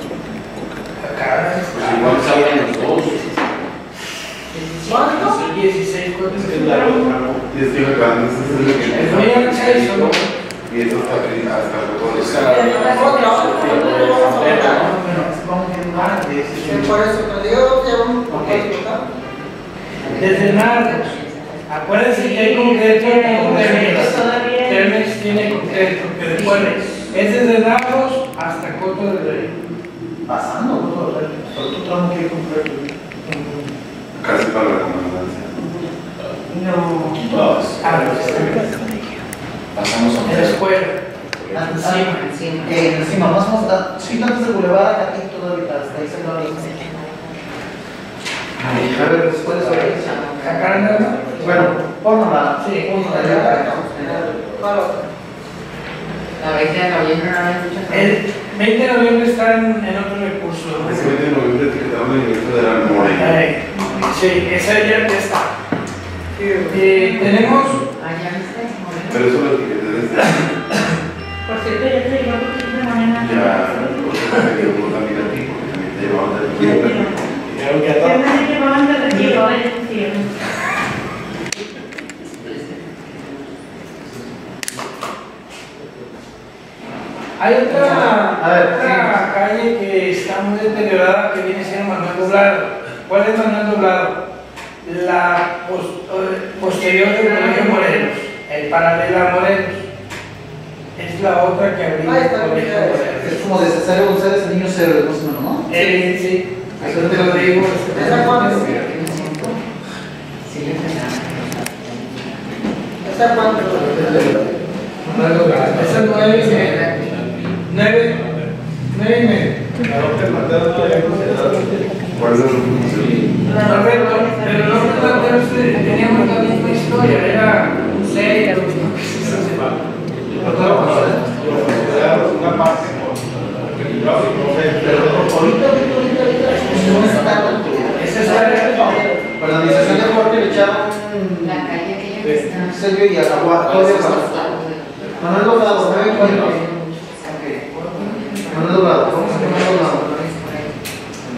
Jacaranda. Pues igual salgan los dos. ¿Cuánto? 16, ¿cuánto es Es el la largo? otra, ¿no? Y. Y eso está hasta vamos a. Vamos Por eso te digo que Ok. equivocado. Desde Narcos. Acuérdense que hay concreto con Telmex. Tiene concreto, es desde Narcos hasta Coto del Rey. Pasando, ¿no? Por otro tramo que hay completo. Casi para la comandancia. No. Dos. Ah, pues, Pasamos a en la escuela. Ah, Encima. Encima. Eh, encima, más ah, sí, antes de Boulevard a Catito todavía, hasta ahí se va A ver, pues, ¿cuáles son? Jacaranda, ¿no? Bueno, pónganla. Sí, pónganla pónganla. ya. ¿Cuál otra? La 20 de noviembre no El 20 de noviembre está en, en otro recurso. Ese 20 de noviembre etiquetaron el ministro de la Morena. Sí, esa ya está. Eh, tenemos. Pero eso lo que Por cierto, ya te llegó tu de mañana. ya, porque me quedó también a ti, porque también te llevaban del. Creo que a llevaban retiro, eh, sí. Hay otra, A ver, otra calle que está muy deteriorada que viene siendo Manuel Doblado. ¿Cuál es Manuel Doblado? La eh, posterior del Colegio Morelos, el paralelo a Morelos. Es la otra que abrió el Colegio mira, Es Morelos. como de Cesario González, el niño cero, más o menos, ¿no? Eh, sí, eso te lo digo. ¿Esa cuánto? ¿Esa cuánto? Esa es nueve y media. Nueve, nueve y media. ¿Cuál es la recomendación? Correcto, pero los teníamos la misma historia, era un seis, Una parte Pero ahorita, ahorita, ahorita, ahorita, no está es la Para la administración de Jorge le echaron La calle aquella que está. un sello y acabó todavía para. Manuel Doblado, nueve kilómetros. Manuel Doblado, vamos a Manuel Doblado. ¿Cuál otro tres proyectos? Sí,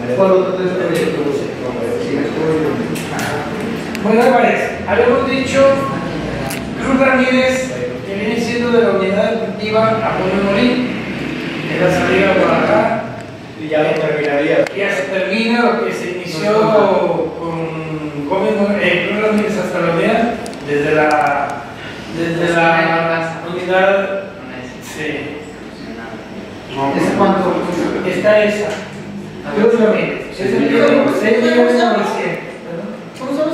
Bueno, Álvarez, habíamos dicho Cruz Ramírez, que viene siendo de la unidad deportiva Apoyo Morín, en la salida de Guadalajara, Y ya lo terminaría. ya se termina lo que se inició con Gómez eh, Cruz Ramírez hasta la unidad, desde la, desde la unidad, sí, ¿Ese cuánto? está esa, Cruz Ramírez, ese tiene 6 millones novecientos, ¿Cómo se llama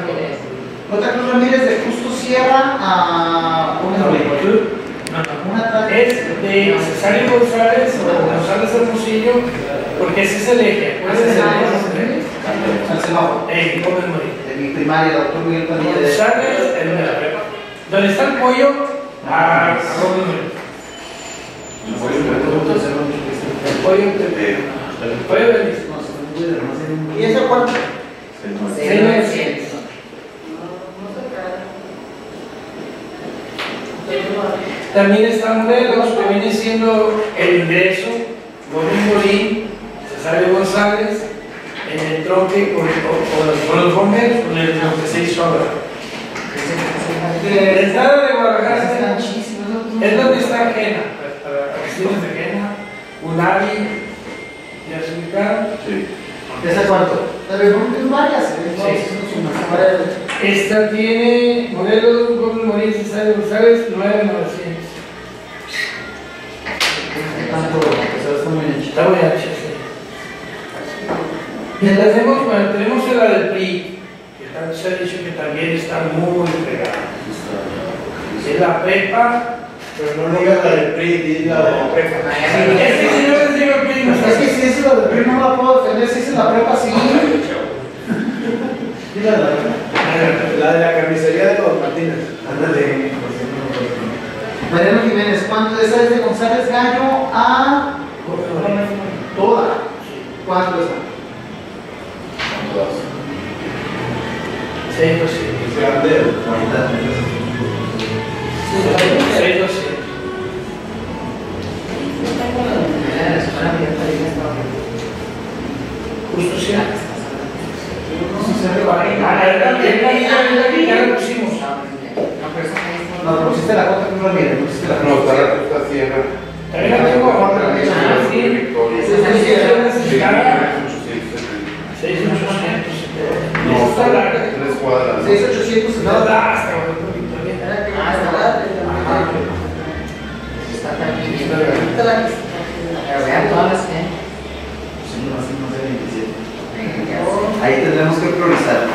Ramírez. Ramírez de Justo Sierra a. Una es de Cesario González o González porque ese es el eje. ¿Cuál es el. Eh. De mi primaria, doctor Miguel. ¿Dónde está el pollo? A, a El ¿Y esa cuánto? Seis. También está Morelos, que viene siendo el ingreso, Gómez Morín, Cesario González, en el tronque con, con- con los bomberos, con el, lo que se hizo ahora. De la entrada de Guadalajara Están es donde está Jena, para ya se ubicaron. Sí. ¿Esa cuánto? La varias. ¿eh? Sí. Son unas. Esta tiene Morelos, Gómez Morín, Cesario González, 9900. Tanto, o sea, está muy ancho. Está muy ancha, sí. Y la tenemos, bueno, tenemos la del PRI, que se ha dicho que también está muy pegada. Es la prepa, Pero no digas la del PRI, di la de la prepa. es que si yo les digo PRI, no Es que si es la de PRI no la puedo defender, si es la prepa, sí. Dile la prepa. La de la carnicería de los Martínez. Ándale. Mariano Jiménez, ¿cuánto? Esa es de González Gallo a toda. ¿Cuánto está? Sí, no sé. Es grande. Sí, no Ah, la. No, pusiste la no pusiste la No, está la. También la tengo. Ah, sí. Esa sí es una necesitada. 6,800. No, Está está larga. tres cuadras. 6800 No da hasta Guadalupe Victoria. Está también bien. Pero vean todas las que. Ahí tendremos que priorizar.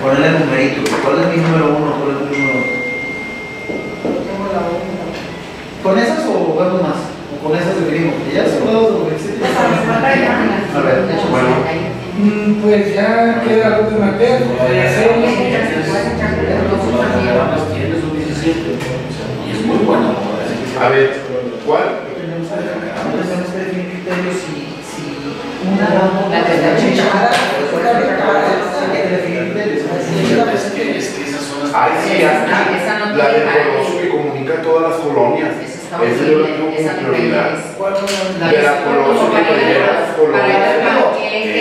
Ponerle numeritos. ¿Cuál es mi número uno? ¿Cuál es mi número dos? ¿Con esas o vemos más? ¿O con esas dividimos? Ya se puede dos A ver, échale. Bueno. Mm, Pues ya queda la última que podría ser. Y es muy bueno. A ver, La que. Es que, es que la del Coloso que comunica todas las colonias. La prioridad. De la Coloso que.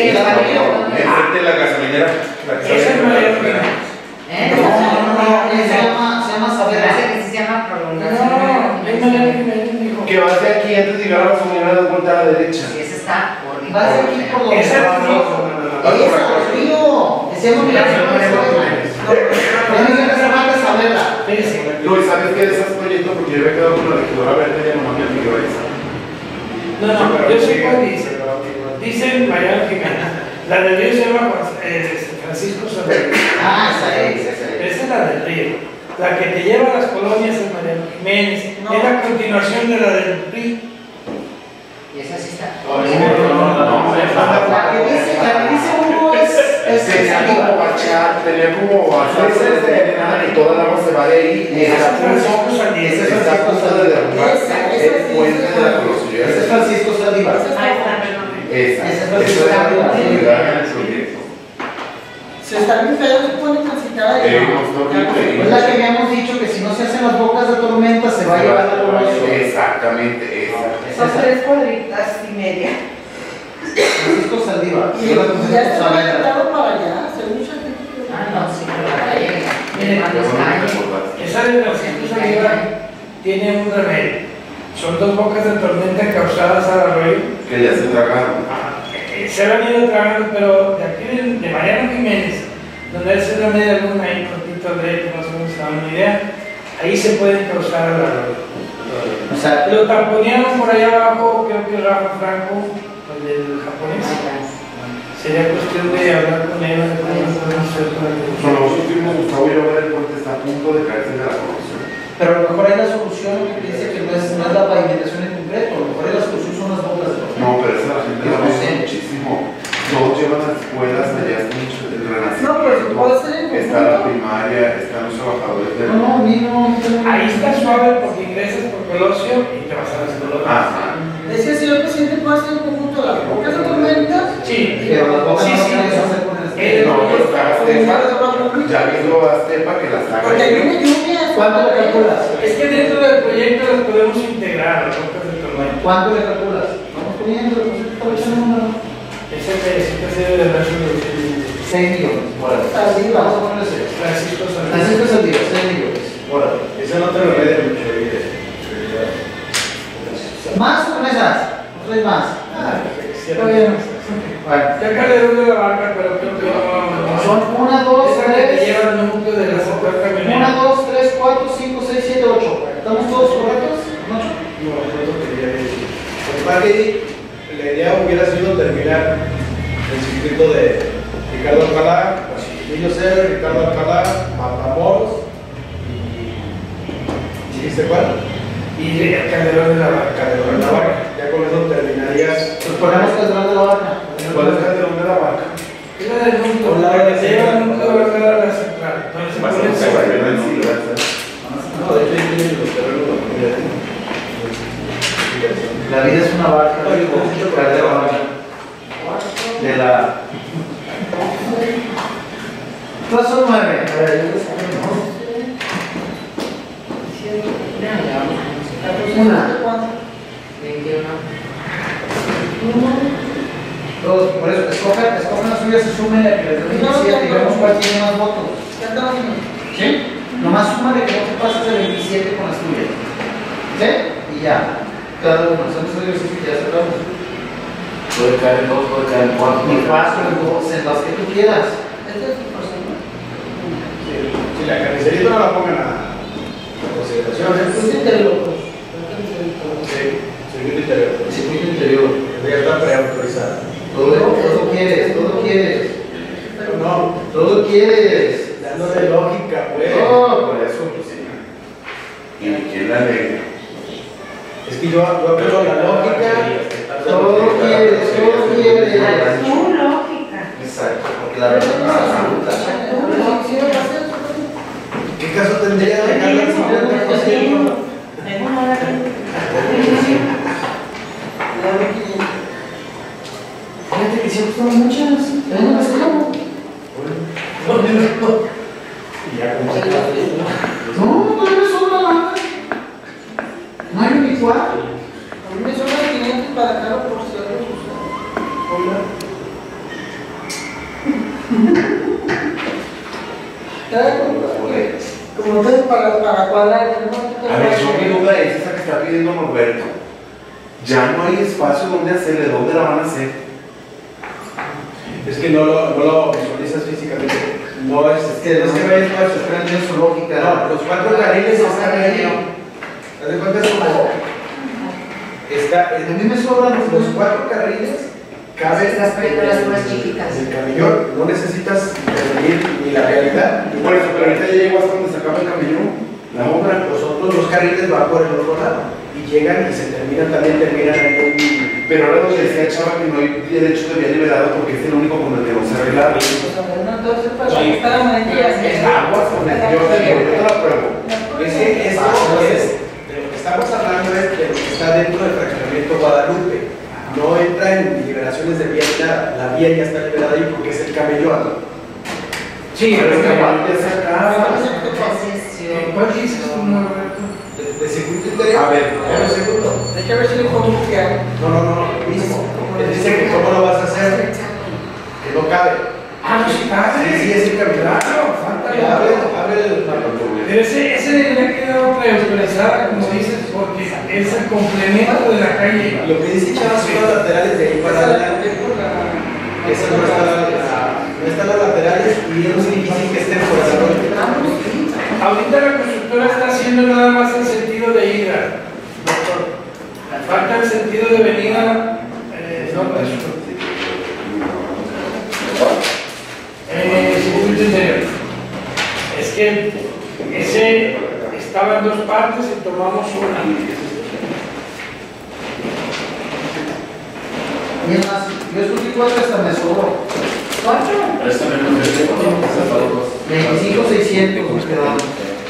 Enfrente de la gasolinera. Esa que se Que va a ser aquí antes de llegar a la gasolinera de vuelta a la derecha. Sí, esa está. Vas de aquí por donde Esa se va. es Río. Esa, Río. Que. Es Saavedra. Fíjese. No, y sabes qué de esos proyectos, porque yo había quedado con la regidora verde y no me admitió esa. No, no, yo sé cuál dice. Dicen Mariano Jiménez. La del río se llama eh, Francisco Saavedra. Ah, esa es, esa es. Esa es la del río. La que te lleva a las colonias es Mariano Jiménez. No. Es la continuación de la del río. Y esa sí está. La que dice, la que dice uno es, es Tenía como Saliva. bachar, tenía como bachar de nada y toda el agua se va de ahí. Y Esa está Francisco a punto de esa el puente esa de la. Colosio. Ese es Francisco perdón. Esa, Esa es esa la es la continuidad en el proyecto. Se está bien feo, se pone transitada. Es la que habíamos dicho que si no se hacen las bocas de tormenta se va a llevar la Colosio. Exactamente, esa. Son tres cuadritas y media. Francisco Saldívar. Y, y ya está conectado para allá, se mucha gente. que- Ah, no, sí, pero que. Esa de Francisco Saliva tiene un remedio. Son dos bocas de tormenta causadas al arroyo. Que ya se tragaron. Eh, Se han ido trabajando, pero de aquí de, de Mariano Jiménez, donde es una media luna ahí cortito de más o menos se dan una idea, ahí se puede causar el arroyo. O sea, Lo tamponearon por allá abajo, creo que Rafa Franco, del japonés. Sería cuestión de hablar con él, Son los últimos, Gustavo y yo ver el puente está a punto de caerse de la Colosio. pero a lo mejor hay la solución que dice que no es, no es la pavimentación en concreto, a lo mejor hay la solución son las bocas. No, pero esa la gente la no usa sé. muchísimo. Todos llevan las escuelas, allá está mucho el renacimiento. No, pero si puede ser Está la primaria, están los trabajadores del... No, no, a mí no. no. Ahí está suave porque ingresas por Colosio y te vas a las colonias. Ajá. Decía el señor presidente, puede ser en conjunto las bocas de tormenta. Sí, Pero las bocas Sí, no sí. hacer con el Eh, No, pero está Aztepa. Porque Ya viendo a Aztepa que las haga. ahí viene lluvia. ¿Cuánto le calculas? es que dentro del proyecto las podemos integrar, las bocas de tormenta. ¿Cuánto le calculas? Vamos poniendo, pues está echando un número. Ese necesita ser de la resolución. 6 millones. Órale. Saldívar. Vamos a ponerle 6. Francisco Salinas. Francisco Saldívar, 6 millones. Órale. Esa no te lo ve de mucho, oye. ¿Más traes más? Ah, está bien. Bueno. Está Calderón de la Barca, pero creo que no. Son 1, 2, Esa que te 3. lleva al núcleo de la central 1, camionera. 2, 3, 4, 5, 6, 7, 8. ¿Estamos todos correctos? ¿No? Quería decir. Lo que pasa es que la idea hubiera sido terminar el circuito de Ricardo Alcalá, Niño Cero, Ricardo Alcalá, Matamoros y. ¿Dijiste cuál? Y el Calderón de la Barca. Calderón de la Barca. Ya con eso terminarías. Pues ponemos Catedral de la Vaca. ¿Cuál es Calderón de la Vaca? Es la del la la que lleva el. No, de hecho la La vida es una barca. Calderón. De la. Paso 9. A ver, 21. 21. 2, por eso, escojan, escojan la suya, se sumen la que les doy y vemos cuál tiene más votos. ¿Ya está ¿Sí? Nomás suma de que no te pasas el 27 con las tuyas. ¿Sí? Y ya. Cada uno, son esos ejercicios que ya cerramos. Puede caer en dos, puede caer en cuatro. En cuatro, en dos, en las que tú quieras. Este es tu porcentaje. Si la carnicerita no la pongan a consideración. Pues entre locos circuito interior. Circuito interior. Ya está preautorizada. Todo, todo quieres, todo quieres. Pero no, Todo quieres. dándole lógica, pues. Oh, Por eso, pues sí. ¿Y quién la lee? Es que yo, yo apelo a la lógica. todo quieres, todo quieres. Tu lógica. Exacto, porque la verdad no es absoluta. ¿Qué caso tendría de dejarla al 50%? Tengo una hora Fíjate que siempre fueron muchas. No las. Y ya como se No, no me sobra nada. No hay un licuado. A mí me sobra 500 para cada por si algo Como entonces para, para cuadrar. A ver, yo mi duda es esa que está pidiendo Norberto. Ya no hay espacio donde hacerle, ¿dónde la van a hacer? Es que no lo, no lo visualizas físicamente. No es, Es que no es que no hay espacio, es grande en zoológica. No, los cuatro carriles están ahí. Haz de cuenta es como. Está, A mí me sobran los los cuatro carriles caben Estás poniendo las más chiquitas. el camellón. No necesitas intervenir ni la realidad. Y por eso, pero ahorita ya llegó hasta donde se acaba el camellón. La obra, los otros dos carriles van por el otro lado. Y llegan y se terminan, también terminan en un. Pero ahora nos decía Chava que no hay derecho de vía liberado porque es el único con el que no se arregla. Entonces, para estar amarillas. Es aguas con el yo te yo te lo pruebo. Es que esto es, de lo que estamos hablando es de lo que está dentro del fraccionamiento Guadalupe. No entra en liberaciones de vía ni nada. La vía ya está liberada ahí porque es el camellón. Sí, Pero es que acaba. ¿Cuál? De, A ver, un segundo. Hay que ver si le pongo que hay. No, no, no, lo mismo. Él dice que cómo lo vas a hacer, que no cabe. Ah, no, sí, ah, Sí, sí, es el. Claro, falta Abre, abre el Pero ese, ese le ha quedado reemplazada, como dices, porque es el complemento de la calle. Lo que dice Chava son las laterales de ahí para adelante. Esas no están, la- no están las laterales y es muy difícil que estén por adelante. Ahorita la constructora está haciendo nada más el sentido de ida, doctor. Falta el sentido de venida. Eh, no, pues, eh. Es que ese estaba en dos partes y tomamos una. Yo escogí cuatro hasta me sobró. Préstame el número de teléfono.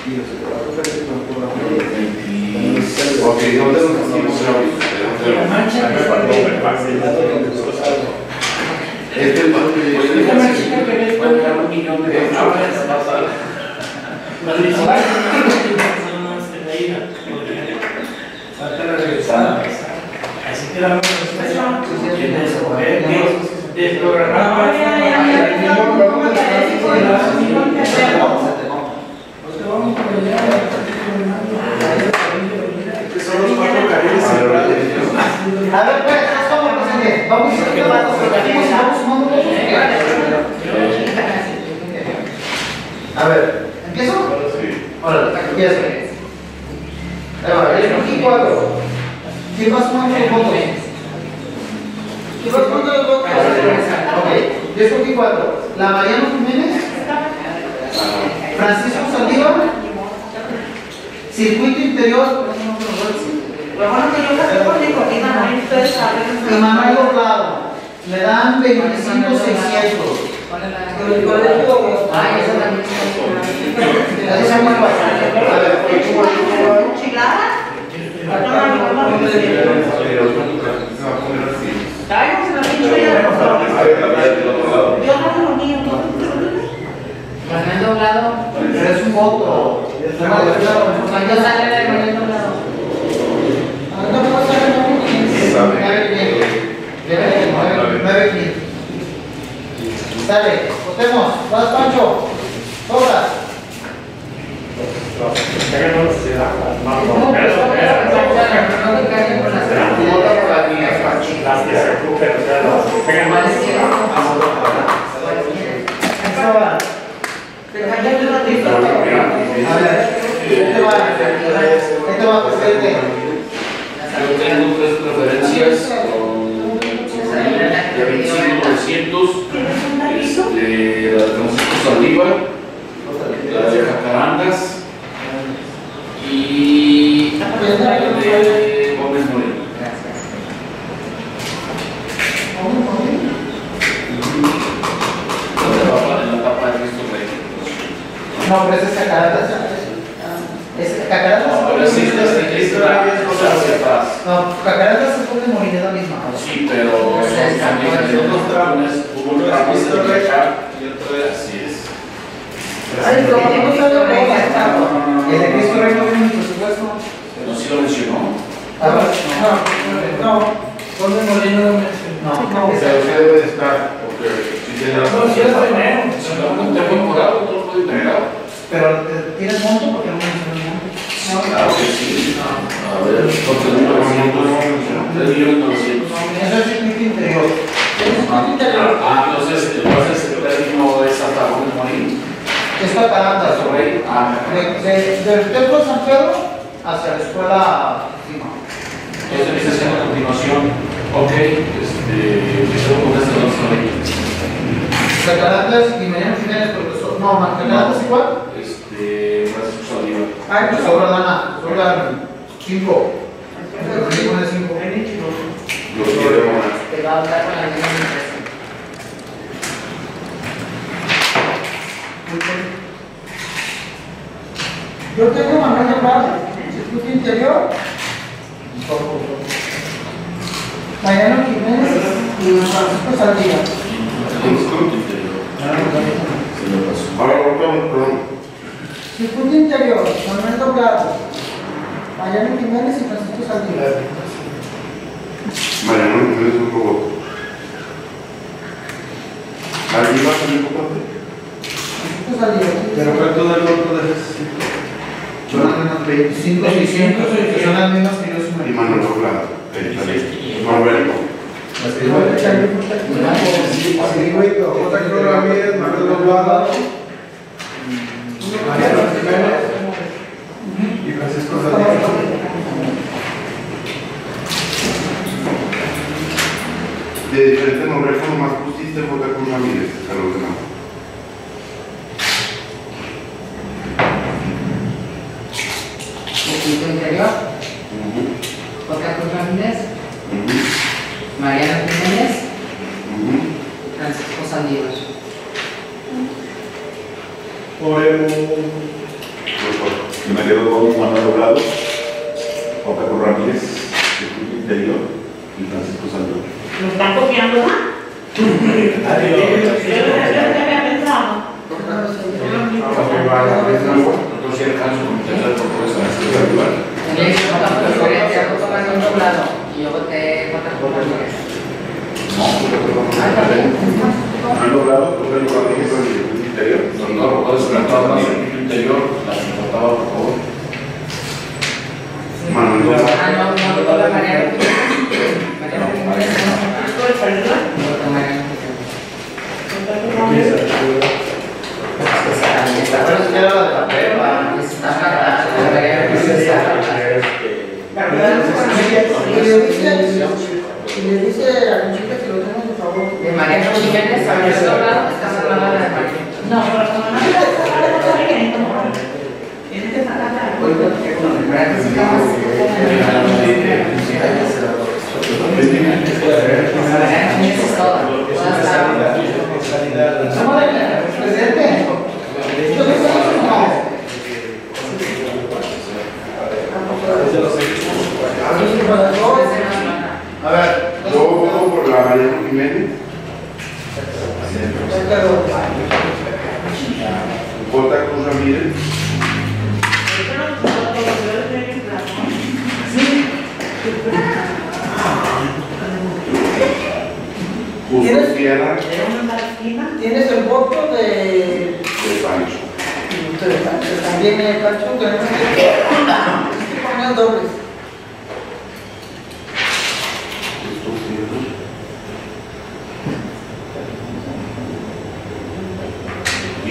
25, 600 me quedaron. Ok, ¿dónde. Este es el que que dar un millón de Ah, pesos. La principal son las de la ida, porque Falta la regresada. Así quedamos desprogramado. Que son los cuatro carriles centrales. A ver, pues, ¿cómo procede? Vamos a cosa, seguimos y vamos sumando. A ver, ¿empiezo? Órale, empiezo. Ahí va, yo escogí cuatro. ¿Quién va sumando los votos? ¿Y vas poniendo los votos? Ok, yo escogí cuatro. La Mariano Jiménez, Francisco Saldívar, Circuito Interior, Lo bueno que yo casé con Nicolina, ¿no? Ustedes saben. y Manuel Doblado. Le dan 25 600. Con el colegio. Ay, esa también está Así se llama el A ver, ¿Enchilada? No, no, no, no, no. Se va a poner así. Traemos en la pinche vida, por favor. Yo no lo mío, ¿no? Manuel Doblado. pero es un voto. ¿Cuánto sale la de Manuel Doblado? Clientes. Sale, votemos. Vas, Pancho. Digo. A ver, este va. Este. Yo tengo tres preferencias con de 25 900, este, la de Francisco de Deci, în reformă, a spus sistemul, dacă nu am bine, că nu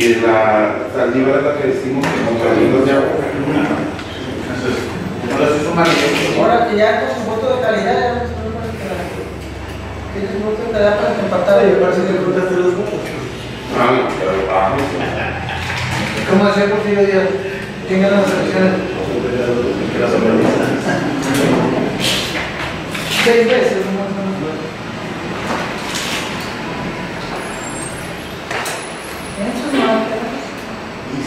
que la saliva es la que decimos que no saliva de agua. Entonces, no las hizo mal. Ahora que ya con su voto de calidad, ya no tienes un voto de calidad para empatar. Sí, parece que contaste los votos. Ah, pero ah, vamos. ¿Cómo decía por ti, yo digo, ¿quién gana las elecciones? Seis veces, ¿no?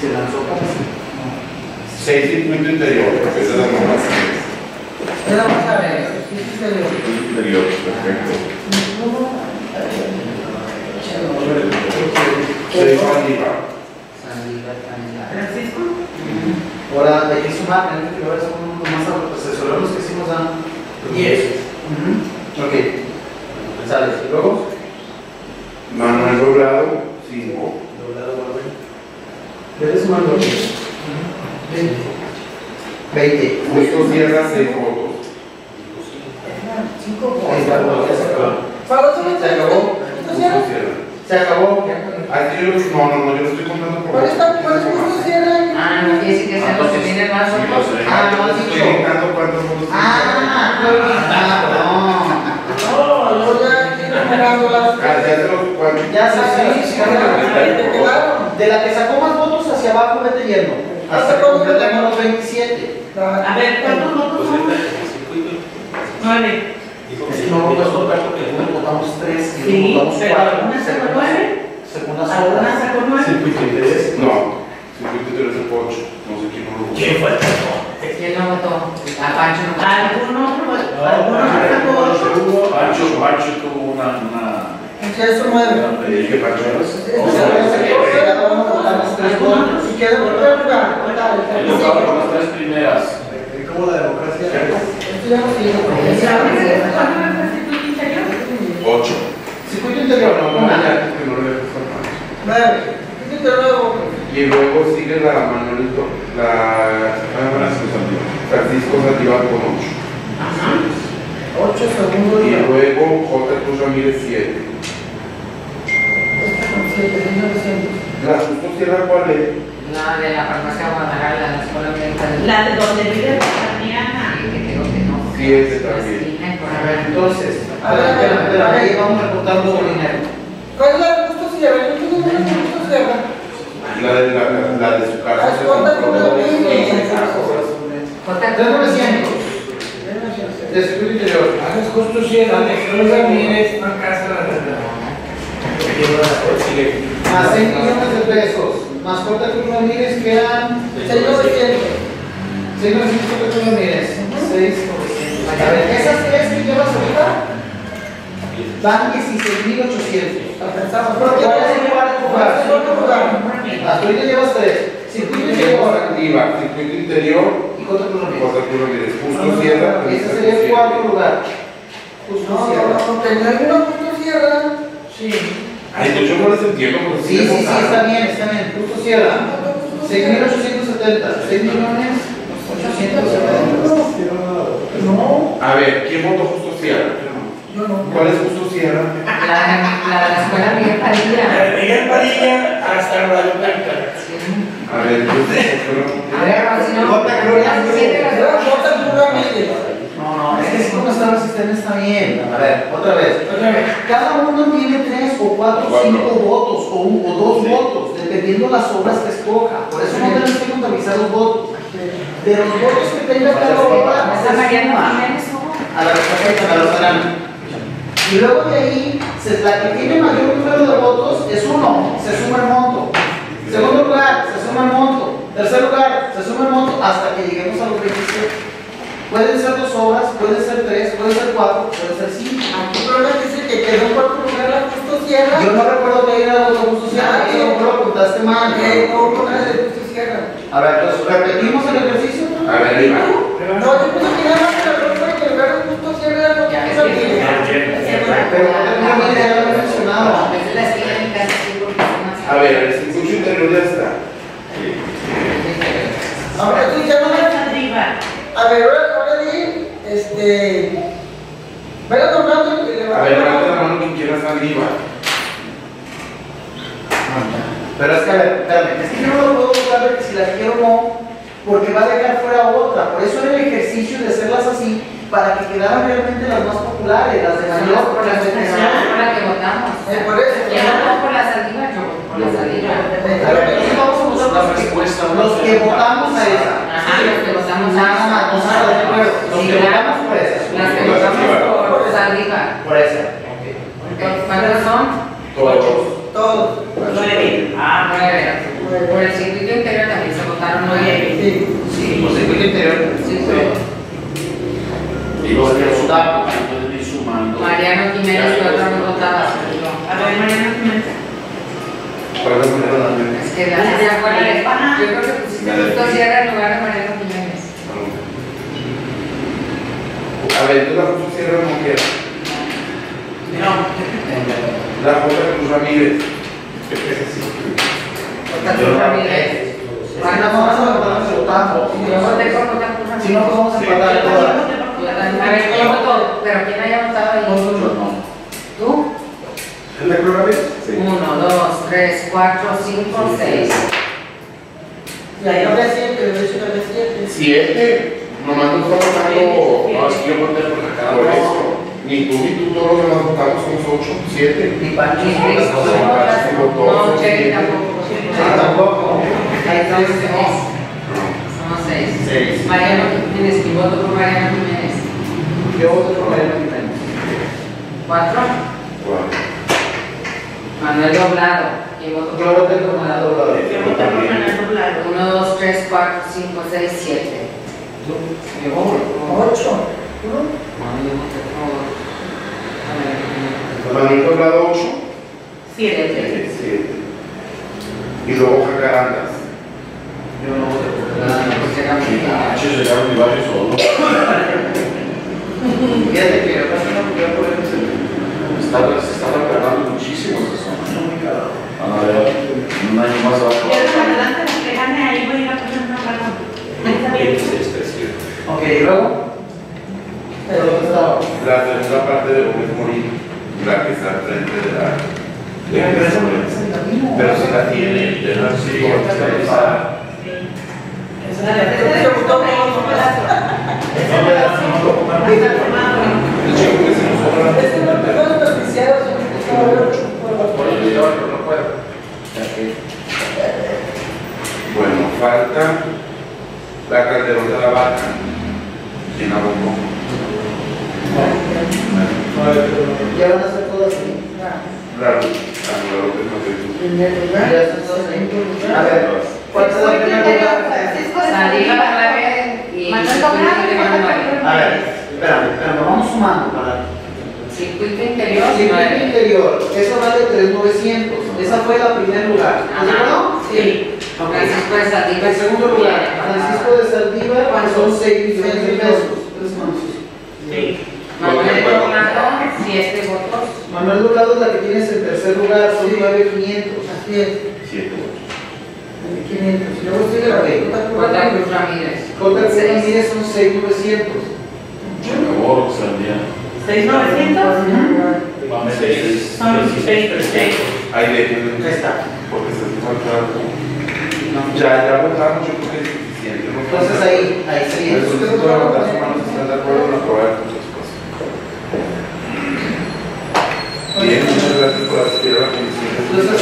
se lanzó Seis interior, porque esa es la norma. Vamos a ver, circuito interior. Circuito interior, perfecto. Francisco. Sumar, tenemos que ver son más pues, los que hicimos dan 10. Ok. ¿Sales? ¿Y luego? Manuel Doblado, Eres Manuel. 20. Justo Sierra, 6 votos. Cinco Ahí está, votos. ya se acabó. ¿Para otro Se acabó. Se. Ah, no, no, no, yo lo estoy contando por ¿Cuál está? ¿Cuál es Justo? Ah, no quiere decir que sean los que tienen más votos. Ah, no Estoy contando cuántos votos. Ah, no, No, yo ya estoy numerando las. Ah, ya se los cuántos. Ya sé, sí, sí, ¿Te quedaron? De la que sacó más votos abajo, vete yendo. Hasta que completemos los 27. La- A ver, ¿cuántos votos son? Nueve. Es que no lo puedes contar porque algunos votamos 3 y votamos pero 4. algunas sacó nueve, Segundas algunas horas. sacó nueve. Circuito interés. No, circuito interés de 8. No sé quién no lo votó. ¿Quién fue el ¿Quién no votó? A Pancho no votó. Alguno, algunos sacó ocho. Pancho, Pancho tuvo una, una, Ya son nueve. Le dije Pancheros. Tres. Y queda por las tres primeras. ¿Cómo la democracia? Esto ya lo sigo. ¿Cuántos el circuito interior? 8. Circuito interior, No, no, una. ya, que no le dejo a Pancho. Nueve. Te nueve votos. Y luego sigue la Manuelito, la Francisco Santiago con 8. Ocho segundos. Y luego J. Cruz Ramírez 7. Esta con siete, La justo Sierra cuál es? La de la farmacia Guadalajara, la de la escuela médica del. La de donde vive Tatiana. Sí, que creo que no. Siete también. A ver, entonces, a ver, vamos reportando dinero. ¿Cuál es la de Justo Sierra? Yo tengo una de Justo Sierra. La de, la, la, la de su casa. Ah, 3900. De circuito interior. Justo Ramírez, una casa la verdad. Más 6 millones de pesos. Más J. Cruz Ramírez quedan. Seis novecientos. 6 900 J. Cruz Ramírez. 6 A ver, esas tres que llevas ahorita van 16.800. Alcanzamos. ¿Por qué vas en cuarto ¿Cuál es el lugar? otro lugar? Hasta ahorita llevas 3. Circuito interior Activa, circuito interior, y J. Cruz Ramírez. J. Cruz Ramírez. Justo Sierra. Ese sería el cuarto lugar. Justo No, no, no, que no hay una Justo Sierra. Sí. Ay, pues yo no les entiendo. porque Sí, sí, sí, está bien, está bien. Justo Sierra. 6.870. 6 millones 870. No, A ver, ¿quién votó Justo Sierra? yo no. ¿Cuál es Justo Sierra? La de la de la escuela Miguel La de Padilla. Miguel Padilla hasta Guadalupe. A ver, yo A ver, si no. Las es que si como está. A ver, otra vez. Otra vez. Cada uno tiene tres o cuatro o cinco votos o, un- o dos votos, dependiendo las obras que escoja. Por eso no tenemos que contabilizar los votos. De los votos que tenga cada obra, a la respuesta a la Lozana. Y luego de ahí, se- la que tiene mayor número de votos es uno, se suma el monto. Segundo lugar, se suma el monto. Tercer lugar, se suma el monto hasta que lleguemos a los 27. Pueden ser dos obras, pueden ser tres, pueden ser cuatro, pueden ser cinco. Aquí el problema dice que quedó en cuarto lugar la Justo Sierra. Yo no recuerdo que era los autobuses sociales, eso lo apuntaste mal. Que no de Justo Sierra. A ver, entonces, ¿repetimos el ejercicio? A ver, va. No, yo puse que nada más que la persona que el lugar de Justo Sierra era ves que- Ramírez. Pero no tengo ni idea, ya lo mencionado. Es de la de. A ver, el circuito interior ya está. Ahora tú ya no me... Arriba. A ver, ahora, di, este... Vaya nombrando y le va A ver, levanta la mano quien quiera estar arriba. Pero es que, a ver, espérame, es que yo no lo puedo buscar de que si la quiero o no, porque va a dejar fuera otra. Por eso era el ejercicio de hacerlas así, para que quedaran realmente las más populares, las de mayor las por las que votamos. Eh, por eso. ¿Quién votó por la salida? Entonces La los que, votamos a esa. Ajá, los que votamos a Nada más. Los que votamos por esa. Las que votamos arriba. por salida. Por esa. ¿Cuántos son? Todos. Todos. Nueve. Ah, nueve. Por el circuito interior también se votaron nueve. Sí. Sí, por circuito interior. Sí, sí. Y los que votamos, pueden ir sumando. Mariano Jiménez, vez votaba. A ver, Mariana Jiménez. ¿Cuál es la que la Yo creo que pusiste justo Sierra en lugar de Mariano. A ver, entonces la Jesús Sierra Montiel. La J. Cruz Ramírez. Cruz Ramírez. Si no, vamos a votar. Si no, pues vamos a empatar. A ver, ¿quién votó? Pero ¿quién haya votado ahí? ¿Tú? ¿Es la Cruz Ramírez? Uno, dos, tres, cuatro, cinco, seis. Y ahí habría siete, siete. Siete. Nomás no está votando. No, es que yo por la cara. Por eso. Ni tú ni tú, todos los demás votamos, somos ocho, siete. Ni Pancho, sí No, sí. Che, tampoco. Ah, tampoco. Ahí estamos seis. Somos seis. Seis. Mariano Jiménez, ¿quién votó por Mariano Jiménez? Yo voto por Mariano Jiménez. Cuatro. Cuatro. Manuel Doblado, ¿quién votó Yo por voté por Manuel Doblado. Yo voté por Manuel Doblado. Uno, dos, tres, cuatro, cinco, seis, siete. Ocho. ¿no? No, yo voté por. Manuel Doblado, ocho. Siete. Siete. Siete. Y luego Jacarandas. Yo no voté por No, Manuel porque era mi- Manches, llegaron mi barrio solo. Fíjate que yo poner ese. Está, ver, un. Ok. La segunda parte de que está frente de la. de Bueno, falta la Calderón de la Vaca. En Abombo. Ya van a ser todas ahí. Claro, Anuel López Mateos. Ya están todas ahí. A ver, ¿cuál es la lugar? Francisco de Manuel Doblado, Interior. A ver, espérame, espérame, vamos sumando para. Circuito Interior, Circuito interior, eso vale 3,900. Esa fue la primer lugar. ¿De acuerdo? Sí. Francisco de Saldívar. En segundo lugar, Francisco de Saldívar, son 6 millones de pesos. Sí. Manuel Doblado, 7 votos. Manuel Doblado es la que tienes en tercer lugar, son 9,500. Así es. 7 votos. 500. Luego sigue la ley. Ramírez. Contra Ramírez son 6,900. Bueno, Santiago. ¿6,900? Son por 6. Ahí de. Está. Porque se escucha claro. Ya, ya votaron, yo creo que es suficiente. Entonces ahí, ahí sería. Los que votar humanos están de acuerdo en aprobar muchas cosas. Bien, muchas gracias por asistir a la comisión. Entonces,